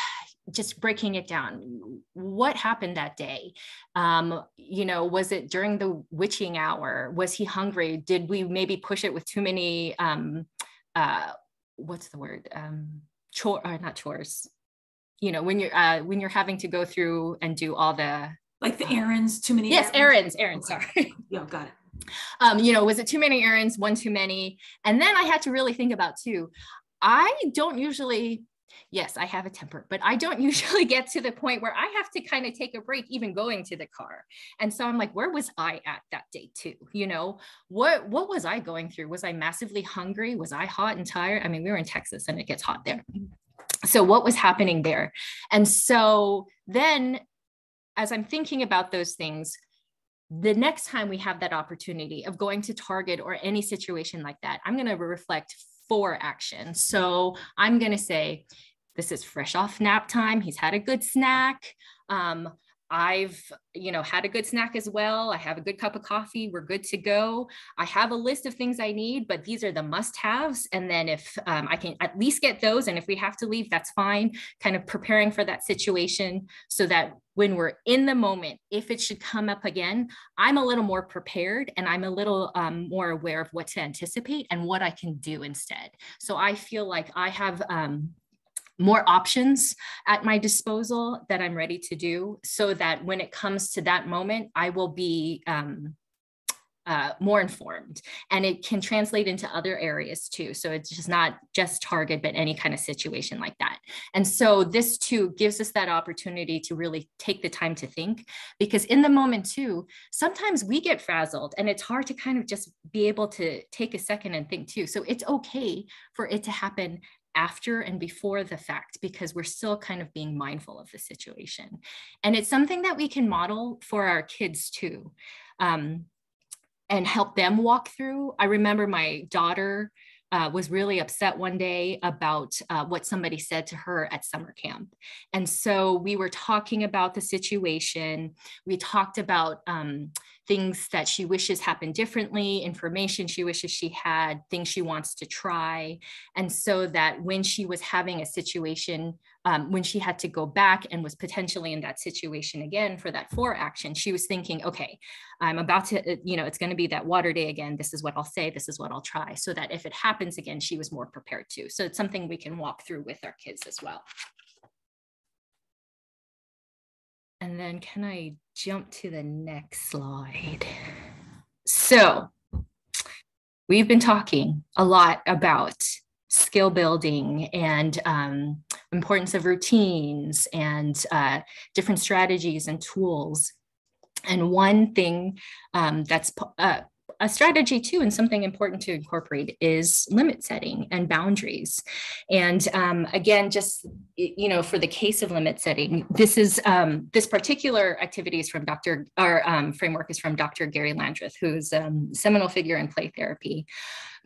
just breaking it down what happened that day um, you know was it during the witching hour was he hungry did we maybe push it with too many um, uh, what's the word um, chore uh, not chores you know when you're uh, when you're having to go through and do all the like the errands too many yes errands? errands, errands okay. sorry. Yeah got it. Um, you know was it too many errands one too many? And then i had to really think about too i don't usually yes i have a temper but i don't usually get to the point where i have to kind of take a break even going to the car. And so i'm like where was i at that day too? You know what what was i going through? Was i massively hungry? Was i hot and tired? I mean we were in texas and it gets hot there so what was happening there? And so then as i'm thinking about those things the next time we have that opportunity of going to target or any situation like that i'm going to reflect for action so i'm going to say this is fresh off nap time. He's had a good snack. Um, I've, you know, had a good snack as well. I have a good cup of coffee. We're good to go. I have a list of things I need, but these are the must-haves. And then if um, I can at least get those, and if we have to leave, that's fine. Kind of preparing for that situation so that when we're in the moment, if it should come up again, I'm a little more prepared and I'm a little um, more aware of what to anticipate and what I can do instead. So I feel like I have um, more options at my disposal that I'm ready to do so that when it comes to that moment, I will be um, uh, more informed. And it can translate into other areas too. So it's just not just target but any kind of situation like that. And so this too gives us that opportunity to really take the time to think because in the moment too sometimes we get frazzled and it's hard to kind of just be able to take a second and think too. So it's okay for it to happen after and before the fact because we're still kind of being mindful of the situation and it's something that we can model for our kids too um, and help them walk through. I remember my daughter uh, was really upset one day about uh, what somebody said to her at summer camp. And so we were talking about the situation. We talked about um, things that she wishes happened differently, information she wishes she had, things she wants to try. And so that when she was having a situation, um, when she had to go back and was potentially in that situation again for that for action, she was thinking, okay, I'm about to, uh, you know, it's going to be that water day again. This is what I'll say. This is what I'll try. So that if it happens again, she was more prepared to. So it's something we can walk through with our kids as well. And then can I jump to the next slide? So we've been talking a lot about skill building and um, importance of routines and uh, different strategies and tools. And one thing um, that's uh, a strategy too and something important to incorporate is limit setting and boundaries and um, again just you know for the case of limit setting this is um, this particular activity is from dr our um, framework is from dr Garry Landreth who's a um, seminal figure in play therapy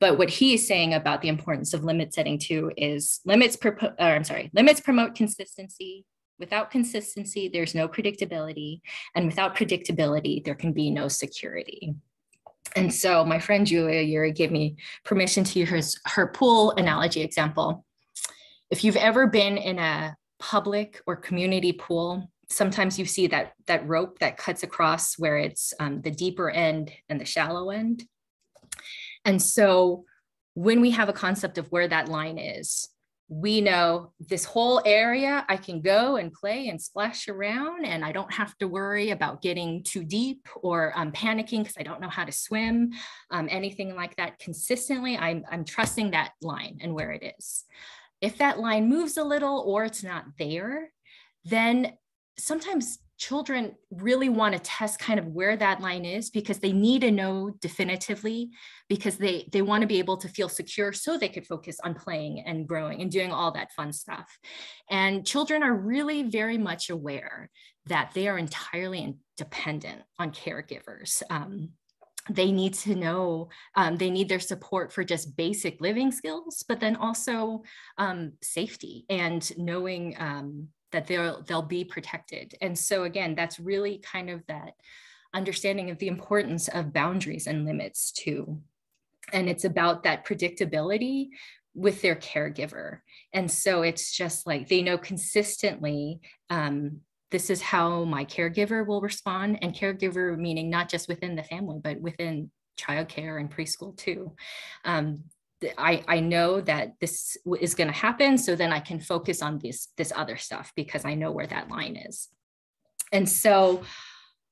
but what he is saying about the importance of limit setting too is limits or i'm sorry limits promote consistency Without consistency, there's no predictability. And without predictability, there can be no security. And so my friend Julia Yuri gave me permission to use her pool analogy example. If you've ever been in a public or community pool, sometimes you see that, that rope that cuts across where it's um, the deeper end and the shallow end. And so when we have a concept of where that line is, we know this whole area I can go and play and splash around, and I don't have to worry about getting too deep or um, panicking because I don't know how to swim, um, anything like that. Consistently, I'm, I'm trusting that line and where it is. If that line moves a little or it's not there, then sometimes children really want to test kind of where that line is because they need to know definitively because they they want to be able to feel secure so they could focus on playing and growing and doing all that fun stuff. And children are really very much aware that they are entirely dependent on caregivers. Um, they need to know um, they need their support for just basic living skills but then also um, safety and knowing um, that they'll they'll be protected. And so again that's really kind of that understanding of the importance of boundaries and limits too. And it's about that predictability with their caregiver. And so it's just like they know consistently um, this is how my caregiver will respond and caregiver meaning not just within the family but within childcare and preschool too. Um, I, I know that this is going to happen so then i can focus on this this other stuff because i know where that line is. And so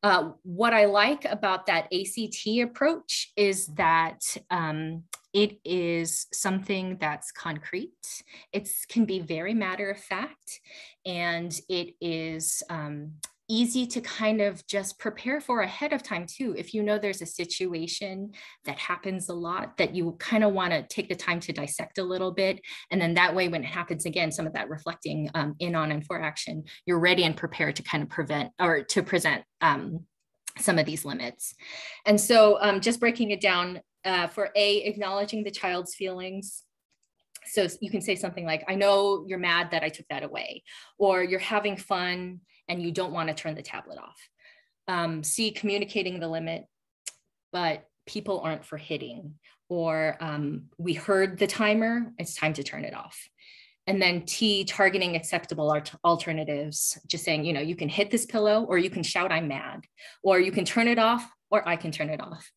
uh, what i like about that act approach is that um, it is something that's concrete. It can be very matter of fact and it is um, easy to kind of just prepare for ahead of time too if you know there's a situation that happens a lot that you kind of want to take the time to dissect a little bit and then that way when it happens again some of that reflecting um, in on and for action you're ready and prepared to kind of prevent or to present um, some of these limits. And so um, just breaking it down uh, for a acknowledging the child's feelings so you can say something like i know you're mad that i took that away or you're having fun and you don't want to turn the tablet off. Um, C, communicating the limit, but people aren't for hitting. Or um, we heard the timer, it's time to turn it off. And then T, targeting acceptable alternatives, just saying, you know, you can hit this pillow or you can shout, I'm mad, or you can turn it off or I can turn it off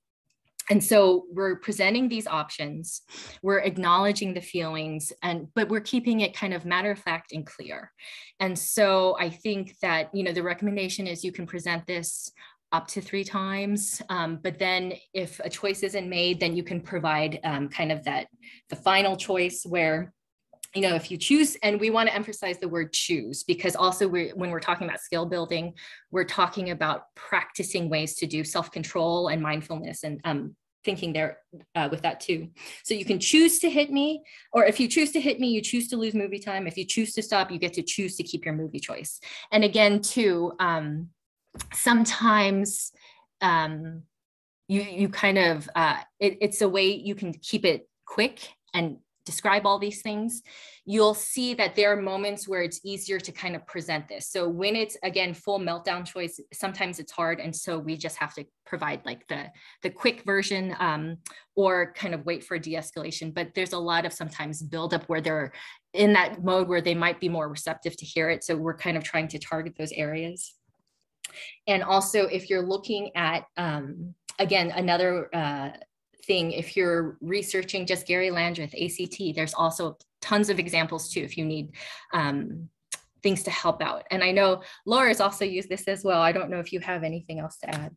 and so we're presenting these options we're acknowledging the feelings and but we're keeping it kind of matter of fact and clear and so i think that you know the recommendation is you can present this up to three times. Um, but then if a choice isn't made, then you can provide um, kind of that the final choice where you know if you choose and we want to emphasize the word choose because also we when we're talking about skill building we're talking about practicing ways to do self-control and mindfulness and um, thinking there uh, with that too. So you can choose to hit me or if you choose to hit me you choose to lose movie time. If you choose to stop you get to choose to keep your movie choice. And again too um, sometimes um, you you kind of uh, it, it's a way you can keep it quick and describe all these things you'll see that there are moments where it's easier to kind of present this. So when it's again full meltdown choice sometimes it's hard and so we just have to provide like the the quick version um, or kind of wait for de-escalation. But there's a lot of sometimes buildup where they're in that mode where they might be more receptive to hear it. So we're kind of trying to target those areas. And also, if you're looking at, um, again, another uh, thing, if you're researching just Garry Landreth, ACT, there's also tons of examples too if you need um, things to help out. And I know Laura's also used this as well. I don't know if you have anything else to add.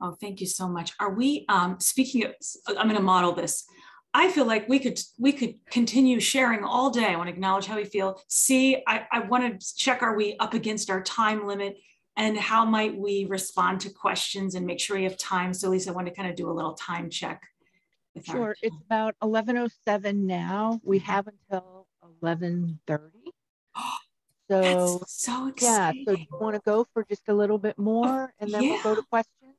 Oh, thank you so much. Are we, um, speaking of, I'm going to model this. I feel like we could we could continue sharing all day. I want to acknowledge how we feel. See, I, I want to check are we up against our time limit and how might we respond to questions and make sure we have time. So Lisa, I want to kind of do a little time check. Sure, our- it's about 11.07 now. We have until 11.30. So, That's so exciting. Yeah, so do you want to go for just a little bit more and then yeah. we'll go to questions?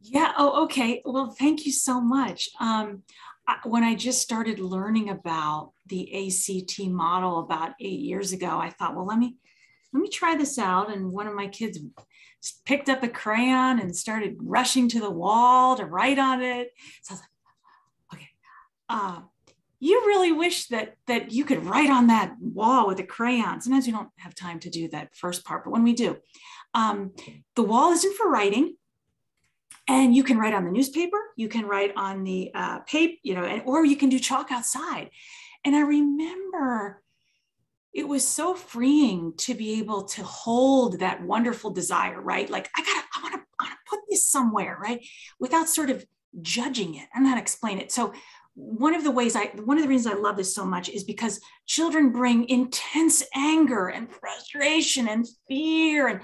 Yeah. Oh, okay. Well, thank you so much. Um, when I just started learning about the ACT model about eight years ago, I thought, well, let me let me try this out. And one of my kids picked up a crayon and started rushing to the wall to write on it. So I was like, okay, uh, you really wish that that you could write on that wall with a crayon. Sometimes we don't have time to do that first part, but when we do, um, the wall isn't for writing and you can write on the newspaper you can write on the uh, paper you know and, or you can do chalk outside and i remember it was so freeing to be able to hold that wonderful desire right? Like i gotta i want to I want to put this somewhere right? Without sort of judging it i'm not explain it. So one of the ways I, one of the reasons I love this so much is because children bring intense anger and frustration and fear and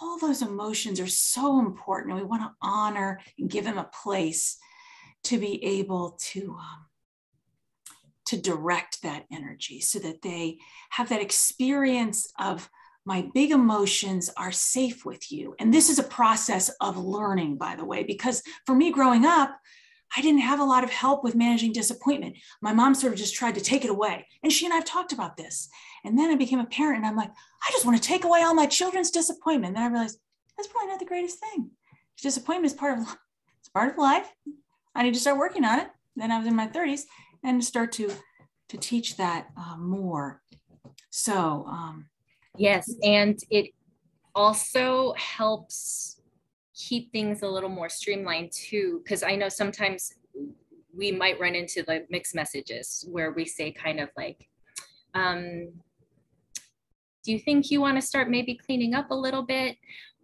all those emotions are so important and we want to honor and give them a place to be able to um, to direct that energy so that they have that experience of my big emotions are safe with you and this is a process of learning by the way because for me growing up I didn't have a lot of help with managing disappointment. My mom sort of just tried to take it away. And she and I have talked about this. And then I became a parent and I'm like, I just want to take away all my children's disappointment. And then I realized that's probably not the greatest thing. Disappointment is part of it's part of life. I need to start working on it. Then I was in my 30s and start to to teach that uh, more. So um, yes, and it also helps keep things a little more streamlined too, because I know sometimes we might run into like mixed messages where we say kind of like, um, do you think you want to start maybe cleaning up a little bit?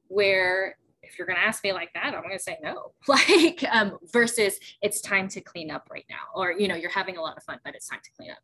Where if you're going to ask me like that, I'm going to say no. Like um, versus it's time to clean up right now, or you know you're having a lot of fun, but it's time to clean up.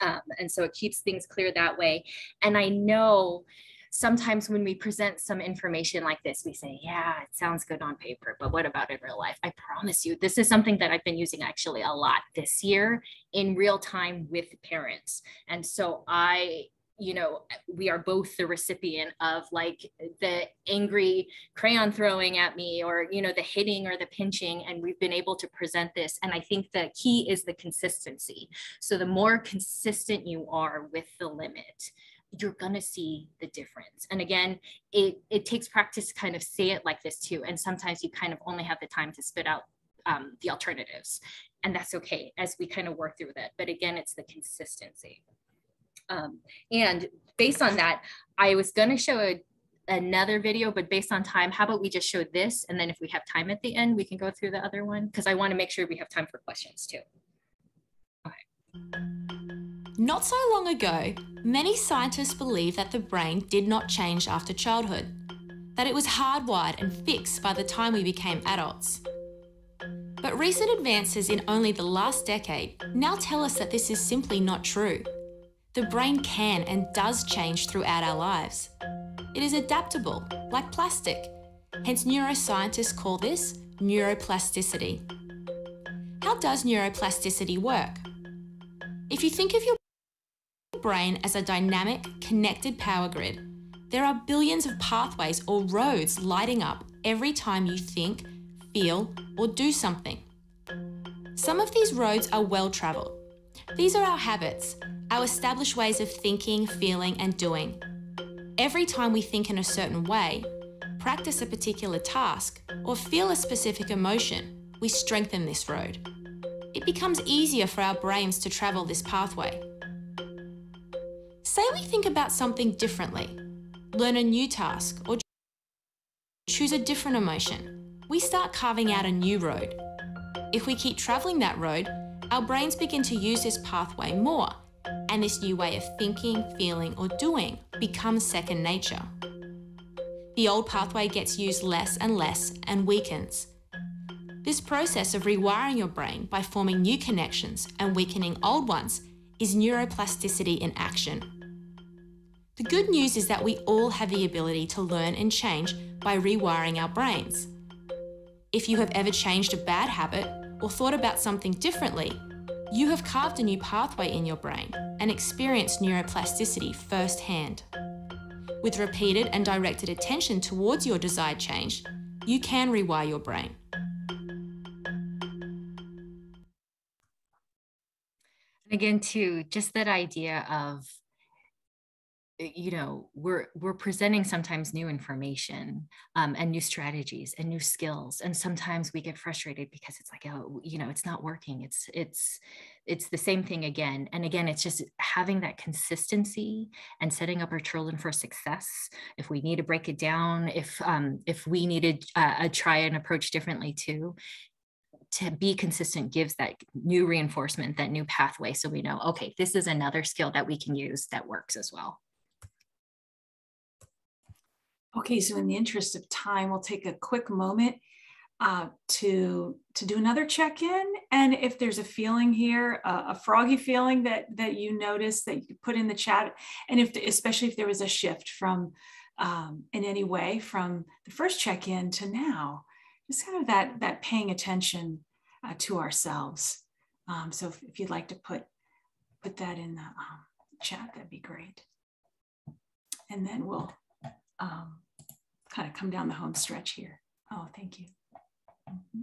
Um, and so it keeps things clear that way. And I know sometimes when we present some information like this, we say, yeah, it sounds good on paper, but what about in real life? I promise you, this is something that I've been using actually a lot this year in real time with parents. And so I you know we are both the recipient of like the angry crayon throwing at me or you know the hitting or the pinching and we've been able to present this. And i think the key is the consistency. So the more consistent you are with the limit you're going to see the difference. And again it it takes practice to kind of say it like this too. And sometimes you kind of only have the time to spit out um, the alternatives. And that's okay as we kind of work through that. But again it's the consistency um, and based on that, I was going to show a, another video, but based on time, how about we just show this? And then if we have time at the end, we can go through the other one because I want to make sure we have time for questions too. Okay. Not so long ago, many scientists believed that the brain did not change after childhood. that it was hardwired and fixed by the time we became adults. But recent advances in only the last decade now tell us that this is simply not true. The brain can and does change throughout our lives. It is adaptable, like plastic, hence, neuroscientists call this neuroplasticity. How does neuroplasticity work? If you think of your brain as a dynamic, connected power grid, there are billions of pathways or roads lighting up every time you think, feel, or do something. Some of these roads are well travelled. These are our habits, our established ways of thinking, feeling, and doing. Every time we think in a certain way, practice a particular task, or feel a specific emotion, we strengthen this road. It becomes easier for our brains to travel this pathway. Say we think about something differently learn a new task, or choose a different emotion, we start carving out a new road. If we keep travelling that road, our brains begin to use this pathway more, and this new way of thinking, feeling, or doing becomes second nature. The old pathway gets used less and less and weakens. This process of rewiring your brain by forming new connections and weakening old ones is neuroplasticity in action. The good news is that we all have the ability to learn and change by rewiring our brains. If you have ever changed a bad habit or thought about something differently, you have carved a new pathway in your brain and experienced neuroplasticity firsthand. With repeated and directed attention towards your desired change, you can rewire your brain. Again, too, just that idea of you know we're we're presenting sometimes new information um, and new strategies and new skills and sometimes we get frustrated because it's like oh you know it's not working. It's it's it's the same thing again. And again it's just having that consistency and setting up our children for success. If we need to break it down if um, if we needed uh, a try and approach differently too to be consistent gives that new reinforcement that new pathway. So we know okay this is another skill that we can use that works as well Okay, so in the interest of time, we'll take a quick moment uh, to to do another check-in. And if there's a feeling here, uh, a froggy feeling that that you notice that you put in the chat, and if especially if there was a shift from um, in any way from the first check-in to now, just kind of that that paying attention uh, to ourselves. Um, so if, if, you'd like to put put that in the um, chat, that'd be great. And then we'll um, kind of come down the home stretch here. Oh, thank you. Mm -hmm.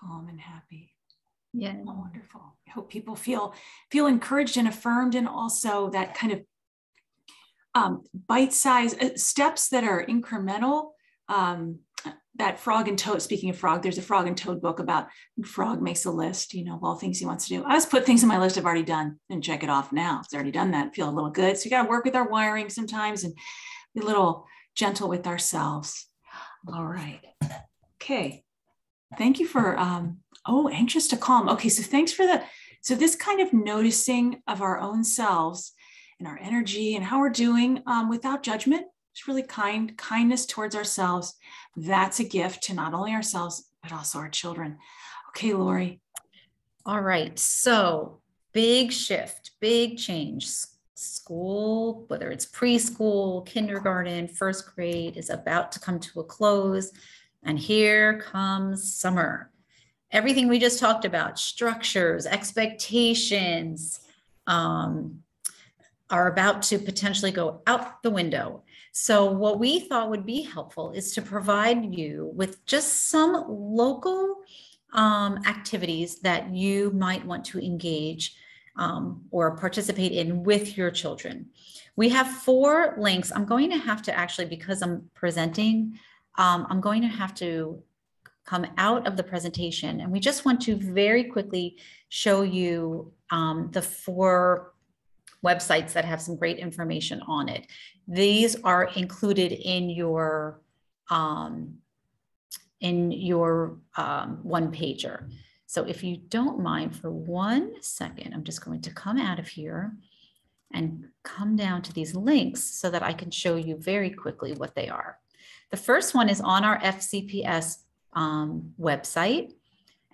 Calm and happy. Yeah. Oh, wonderful. I hope people feel feel encouraged and affirmed, and also that kind of um, bite-sized uh, steps that are incremental um, that frog and toad speaking of frog there's a frog and toad book about frog makes a list you know of all things he wants to do. I just put things in my list i've already done and check it off now. It's already done that. Feel a little good. So you got to work with our wiring sometimes and be a little gentle with ourselves. All right. Okay. Thank you for um oh anxious to calm. Okay so thanks for the so this kind of noticing of our own selves and our energy and how we're doing um, without judgment really kind kindness towards ourselves that's a gift to not only ourselves, but also our children. Okay, Lori. All right. So, big shift, big change. School, whether it's preschool, kindergarten, first grade, is about to come to a close. And here comes summer. Everything we just talked about, structures, expectations, um, are about to potentially go out the window. So, what we thought would be helpful is to provide you with just some local um, activities that you might want to engage um, or participate in with your children. We have four links. I'm going to have to actually, because I'm presenting, um, I'm going to have to come out of the presentation. And we just want to very quickly show you um, the four websites that have some great information on it. These are included in your um, in your um, one pager. So if you don't mind for one second, I'm just going to come out of here and come down to these links so that I can show you very quickly what they are. The first one is on our FCPS um, website.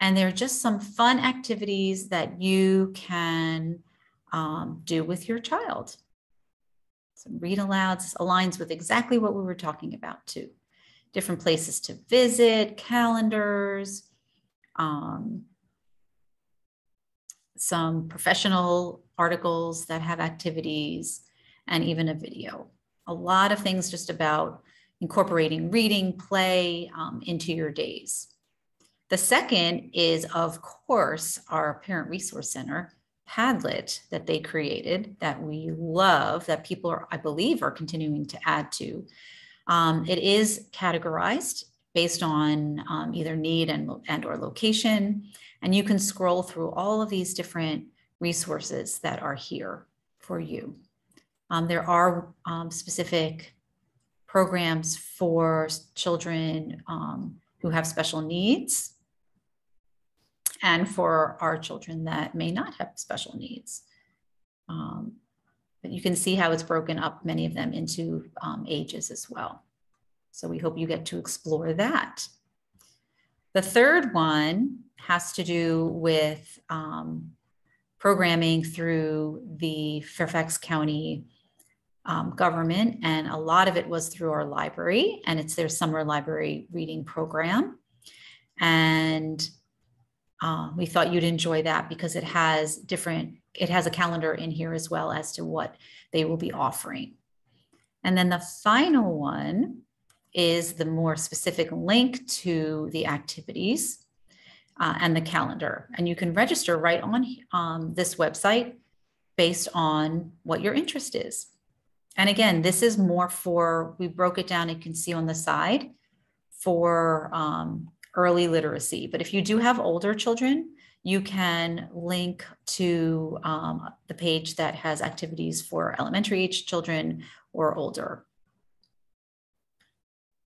And they're just some fun activities that you can um, do with your child. Some read alouds aligns with exactly what we were talking about too. Different places to visit, calendars, um, some professional articles that have activities, and even a video. A lot of things just about incorporating reading, play um, into your days. The second is, of course, our Parent Resource Center, Padlet, that they created that we love, that people are, I believe, are continuing to add to. Um, it is categorized based on um, either need and, and or location. And you can scroll through all of these different resources that are here for you. Um, there are um, specific programs for children um, who have special needs and for our children that may not have special needs. Um, but you can see how it's broken up, many of them into um, ages as well. So we hope you get to explore that. The third one has to do with um, programming through the Fairfax County um, government, and a lot of it was through our library, and it's their summer library reading program. And uh, we thought you'd enjoy that because it has different, it has a calendar in here as well as to what they will be offering. And then the final one is the more specific link to the activities uh, and the calendar. And you can register right on um, this website based on what your interest is. And again, this is more for, we broke it down, you can see on the side for um, early literacy. But if you do have older children, you can link to um, the page that has activities for elementary age children or older.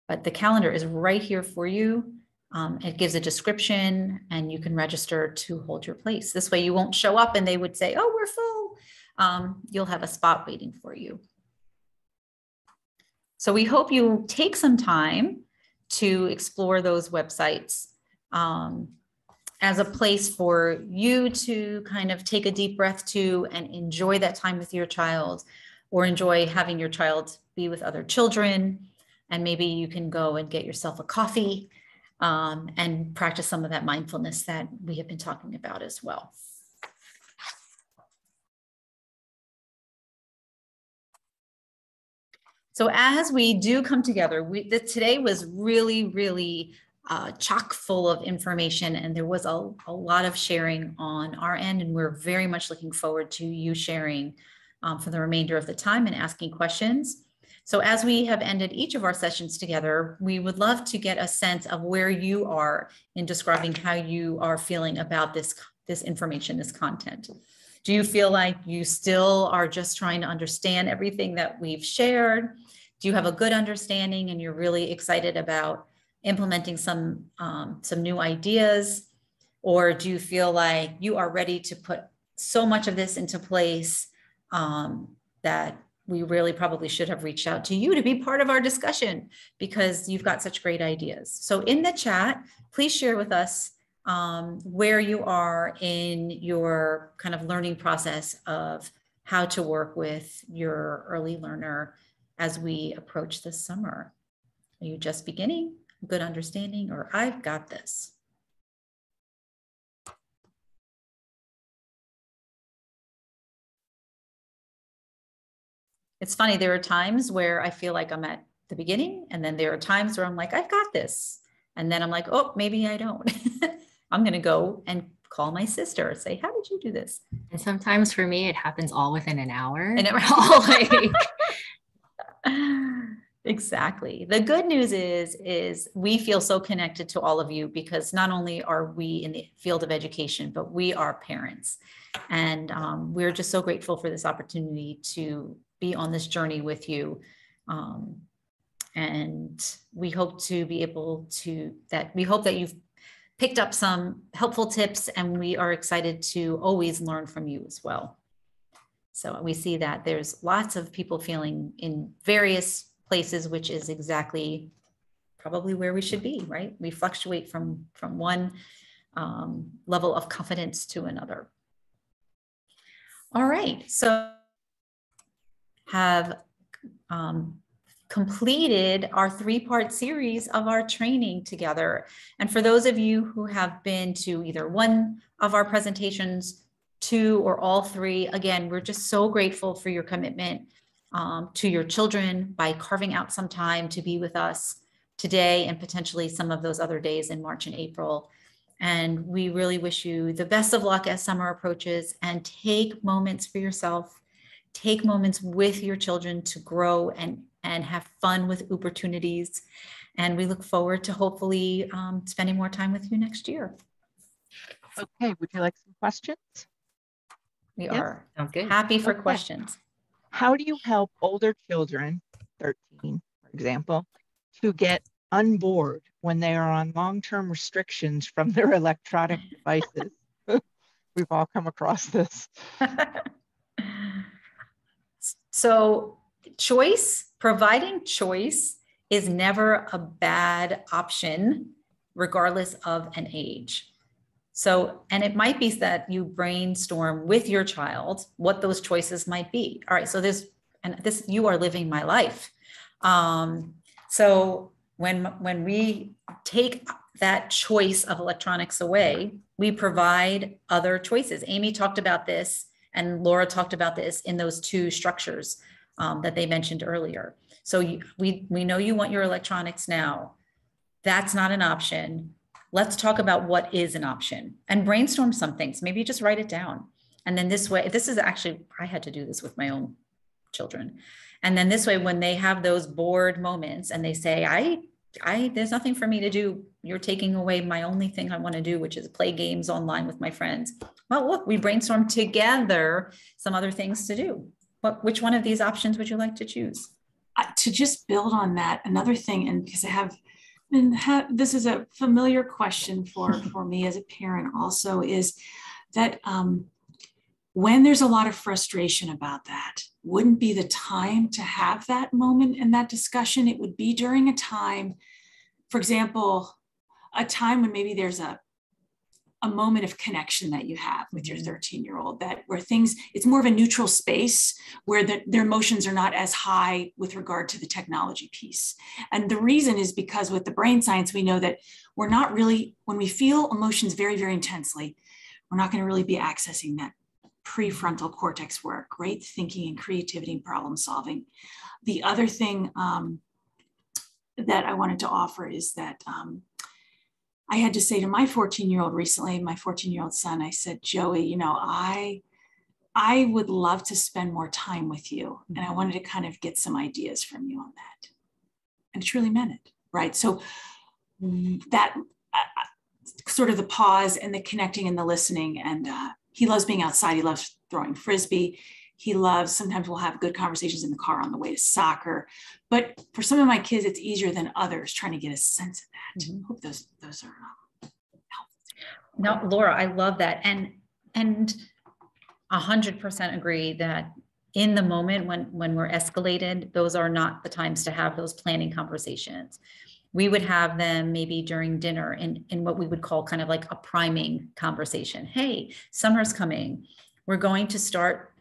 But the calendar is right here for you. Um, it gives a description and you can register to hold your place. This way you won't show up and they would say, oh, we're full. Um, you'll have a spot waiting for you. So we hope you take some time to explore those websites um, as a place for you to kind of take a deep breath to and enjoy that time with your child or enjoy having your child be with other children. And maybe you can go and get yourself a coffee um, and practice some of that mindfulness that we have been talking about as well. So as we do come together, we, the, today was really, really uh, chock full of information and there was a, a lot of sharing on our end and we're very much looking forward to you sharing um, for the remainder of the time and asking questions. So as we have ended each of our sessions together, we would love to get a sense of where you are in describing how you are feeling about this, this information, this content. Do you feel like you still are just trying to understand everything that we've shared? Do you have a good understanding and you're really excited about implementing some um, some new ideas? Or do you feel like you are ready to put so much of this into place um, that we really probably should have reached out to you to be part of our discussion because you've got such great ideas? So in the chat please share with us um, where you are in your kind of learning process of how to work with your early learner as we approach this summer? Are you just beginning, good understanding, or I've got this? It's funny, there are times where I feel like I'm at the beginning, and then there are times where I'm like, I've got this. And then I'm like, oh, maybe I don't. I'm going to go and call my sister, say, how did you do this? And sometimes for me, it happens all within an hour. And it all like exactly. The good news is is we feel so connected to all of you because not only are we in the field of education, but we are parents, and um, we're just so grateful for this opportunity to be on this journey with you. Um, and we hope to be able to that we hope that you've picked up some helpful tips and we are excited to always learn from you as well. So we see that there's lots of people feeling in various places, which is exactly probably where we should be, right? We fluctuate from from one um, level of confidence to another. All right, so have um, completed our three-part series of our training together. And for those of you who have been to either one of our presentations, two or all three, again, we're just so grateful for your commitment um, to your children by carving out some time to be with us today and potentially some of those other days in March and April. And we really wish you the best of luck as summer approaches and take moments for yourself. Take moments with your children to grow and, and have fun with opportunities. And we look forward to hopefully um, spending more time with you next year. Okay, would you like some questions? We Yep. are Sounds good. happy for Okay. questions. How do you help older children, 13, for example, to get unboard when they are on long-term restrictions from their electronic devices? We've all come across this. so choice providing choice is never a bad option regardless of an age so and it might be that you brainstorm with your child what those choices might be all right so this and this you are living my life um, so when when we take that choice of electronics away we provide other choices amy talked about this and Laura talked about this in those two structures um, that they mentioned earlier. So you, we we know you want your electronics now. That's not an option. Let's talk about what is an option and brainstorm some things. Maybe just write it down. And then this way, this is actually I had to do this with my own children. And then this way, when they have those bored moments and they say, I I there's nothing for me to do. You're taking away my only thing I want to do, which is play games online with my friends. Well, look, we brainstormed together some other things to do. What which one of these options would you like to choose? Uh, to just build on that, another thing, and because I have been, ha- this is a familiar question for, for me as a parent also, is that um, when there's a lot of frustration about that, wouldn't be the time to have that moment and that discussion. It would be during a time, for example, a time when maybe there's a a moment of connection that you have with your 13 year old that where things it's more of a neutral space where the, their emotions are not as high with regard to the technology piece. And the reason is because with the brain science we know that we're not really when we feel emotions very very intensely we're not going to really be accessing that prefrontal cortex where great thinking and creativity and problem solving. The other thing um, that i wanted to offer is that um, I had to say to my 14 year old recently, my 14 year old son, I said, Joey, you know, I I would love to spend more time with you. And I wanted to kind of get some ideas from you on that. And it truly meant it. Right. So that uh, sort of the pause and the connecting and the listening. And uh, he loves being outside. He loves throwing frisbee. He loves, sometimes we'll have good conversations in the car on the way to soccer. But for some of my kids, it's easier than others trying to get a sense of that. Mm-hmm. hope those, those are um, helpful. No, Laura, I love that. And, and a hundred percent agree that in the moment when, when we're escalated, those are not the times to have those planning conversations. We would have them maybe during dinner in, in what we would call kind of like a priming conversation. Hey, summer's coming. We're going to start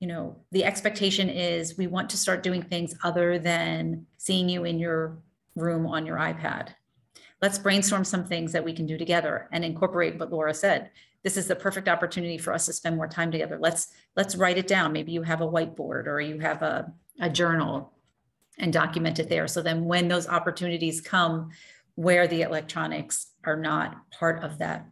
you know the expectation is we want to start doing things other than seeing you in your room on your ipad. Let's brainstorm some things that we can do together and incorporate what laura said. This is the perfect opportunity for us to spend more time together. Let's let's write it down. Maybe you have a whiteboard or you have a, a journal and document it there. So then when those opportunities come where the electronics are not part of that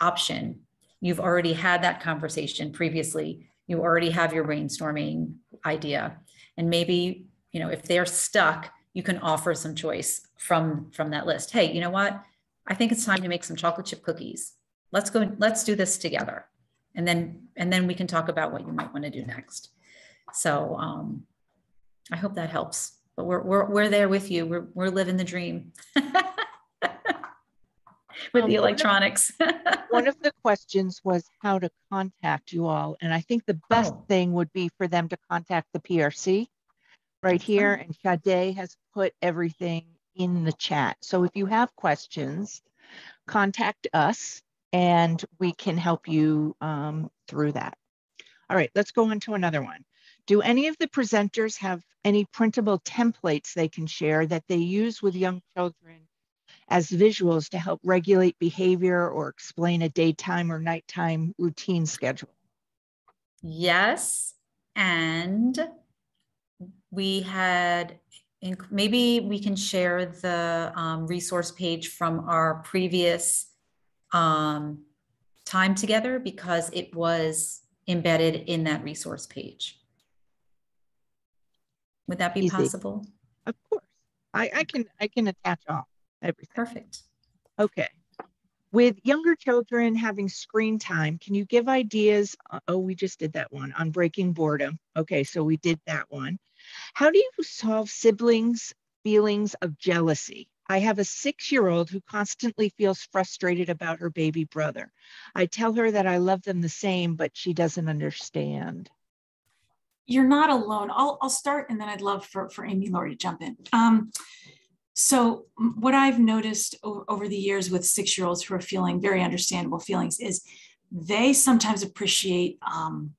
option you've already had that conversation previously you already have your brainstorming idea. And maybe you know if they're stuck you can offer some choice from from that list. Hey you know what? I think it's time to make some chocolate chip cookies. Let's go let's do this together. And then and then we can talk about what you might want to do next. So um i hope that helps. But we're we're, we're there with you. We're, we're living the dream with um, the electronics. one of the questions was how to contact you all. And I think the best oh. thing would be for them to contact the PRC right here. And Sade has put everything in the chat. So if you have questions, contact us and we can help you um, through that. All right, let's go on to another one. Do any of the presenters have any printable templates they can share that they use with young children as visuals to help regulate behavior or explain a daytime or nighttime routine schedule? Yes. And we had, maybe we can share the um, resource page from our previous um, time together because it was embedded in that resource page. Would that be Easy. possible? Of course. I, I can I can attach all everything. Perfect. Okay. With younger children having screen time, can you give ideas? Uh, oh, we just did that one on breaking boredom. Okay, so we did that one. How do you solve siblings' feelings of jealousy? I have a six year old who constantly feels frustrated about her baby brother. I tell her that I love them the same, but she doesn't understand. You're not alone. I'll, I'll start and then I'd love for, for Amy Laurie to jump in. Um, so, what I've noticed over, the years with six year olds who are feeling very understandable feelings is they sometimes appreciate um,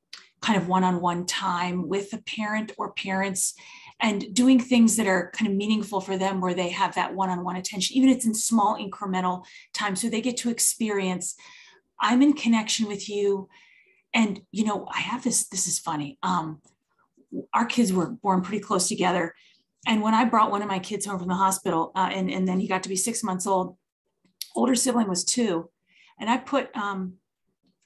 kind of one on one time with a parent or parents and doing things that are kind of meaningful for them where they have that one-on-one attention even if it's in small incremental time. So they get to experience i'm in connection with you and you know i have this this is funny um our kids were born pretty close together and when i brought one of my kids home from the hospital uh, and, and then he got to be six months old older sibling was two and i put um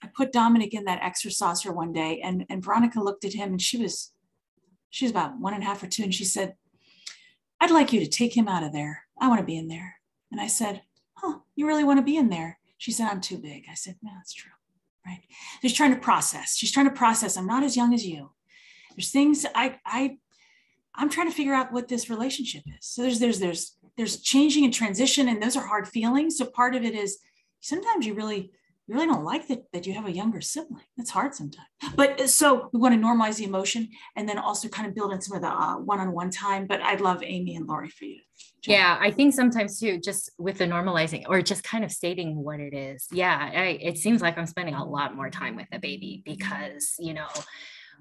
i put dominic in that ExerSaucer one day and and veronica looked at him and she was she was about one and a half or two, and she said, I'd like you to take him out of there. I want to be in there. And I said, Huh, you really want to be in there? She said, I'm too big. I said, No, that's true. Right. She's trying to process. She's trying to process. I'm not as young as you. There's things I I I'm trying to figure out what this relationship is. So there's there's there's there's changing and transition, and those are hard feelings. So part of it is sometimes you really you really don't like that that you have a younger sibling. That's hard sometimes. But uh, so we want to normalize the emotion and then also kind of build in some of the uh, one-on-one time. But I'd love Amy and Laurie for you. Yeah, I think sometimes too, just with the normalizing or just kind of stating what it is. Yeah, I, it seems like I'm spending a lot more time with the baby because you know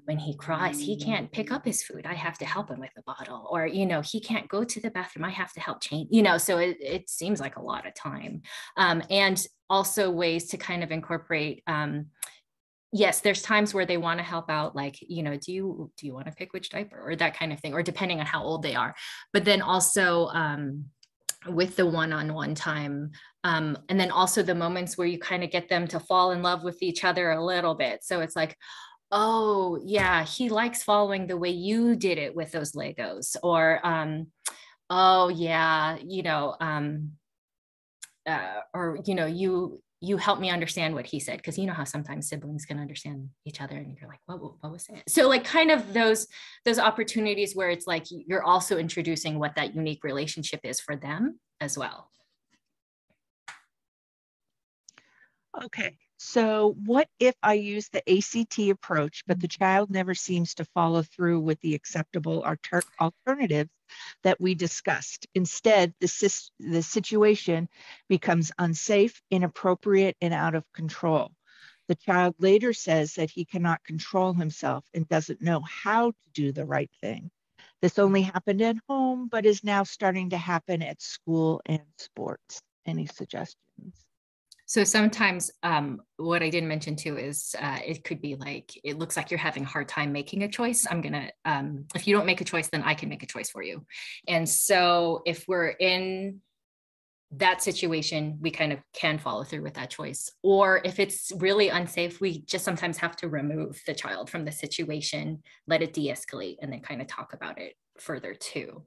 when he cries, he can't pick up his food. I have to help him with the bottle. Or, you know, he can't go to the bathroom. I have to help change, you know, so it, it seems like a lot of time. Um, and also ways to kind of incorporate um, yes there's times where they want to help out like you know do you do you want to pick which diaper or that kind of thing or depending on how old they are but then also um, with the one-on-one time um, and then also the moments where you kind of get them to fall in love with each other a little bit so it's like oh yeah he likes following the way you did it with those legos or um, oh yeah you know um, uh, or you know you you help me understand what he said because you know how sometimes siblings can understand each other and you're like what, what was it so like kind of those those opportunities where it's like you're also introducing what that unique relationship is for them as well. Okay so what if I use the ACT approach, but the mm-hmm. child never seems to follow through with the acceptable alternatives that we discussed? Instead, the, the situation becomes unsafe, inappropriate, and out of control. The child later says that he cannot control himself and doesn't know how to do the right thing. This only happened at home, but is now starting to happen at school and sports. Any suggestions? So sometimes um, what I didn't mention too is uh, it could be like, it looks like you're having a hard time making a choice. I'm going to, um, if you don't make a choice, then I can make a choice for you. And so if we're in that situation, we kind of can follow through with that choice. Or if it's really unsafe, we just sometimes have to remove the child from the situation, let it de escalate, and then kind of talk about it further too.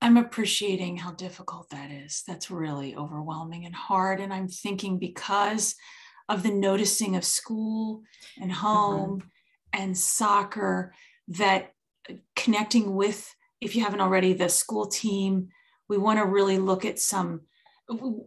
I'm appreciating how difficult that is. That's really overwhelming and hard. And I'm thinking because of the noticing of school and mm-hmm. home mm-hmm. and soccer, that connecting with, if you haven't already, the school team, we want to really look at some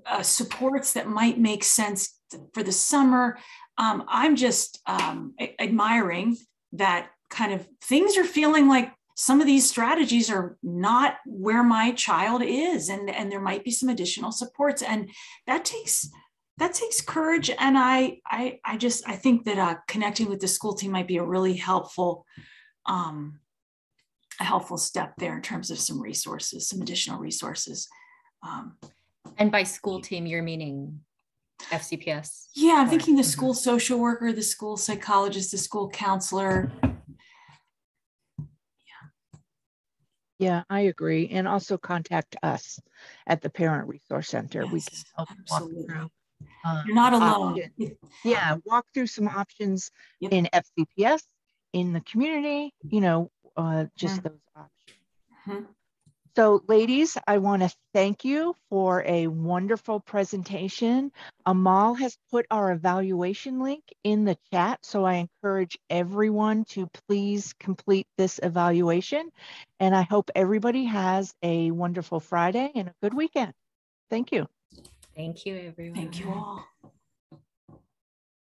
uh, supports that might make sense for the summer. Um, I'm just um, admiring that kind of things are feeling like some of these strategies are not where my child is and, and there might be some additional supports and that takes that takes courage and i i, I just i think that uh, connecting with the school team might be a really helpful um, a helpful step there in terms of some resources some additional resources um, and by school team you're meaning fcps yeah i'm thinking the school social worker the school psychologist the school counselor Yeah, I agree. And also contact us at the Parent Resource Center. Yes, we can help absolutely. walk through. Uh, You're not alone. Yeah, walk through some options yep. in FCPS, in the community, you know, uh, just mm-hmm. those options. Mm-hmm. So, ladies, I want to thank you for a wonderful presentation. Amal has put our evaluation link in the chat, so I encourage everyone to please complete this evaluation. And I hope everybody has a wonderful Friday and a good weekend. Thank you. Thank you, everyone. Thank you all.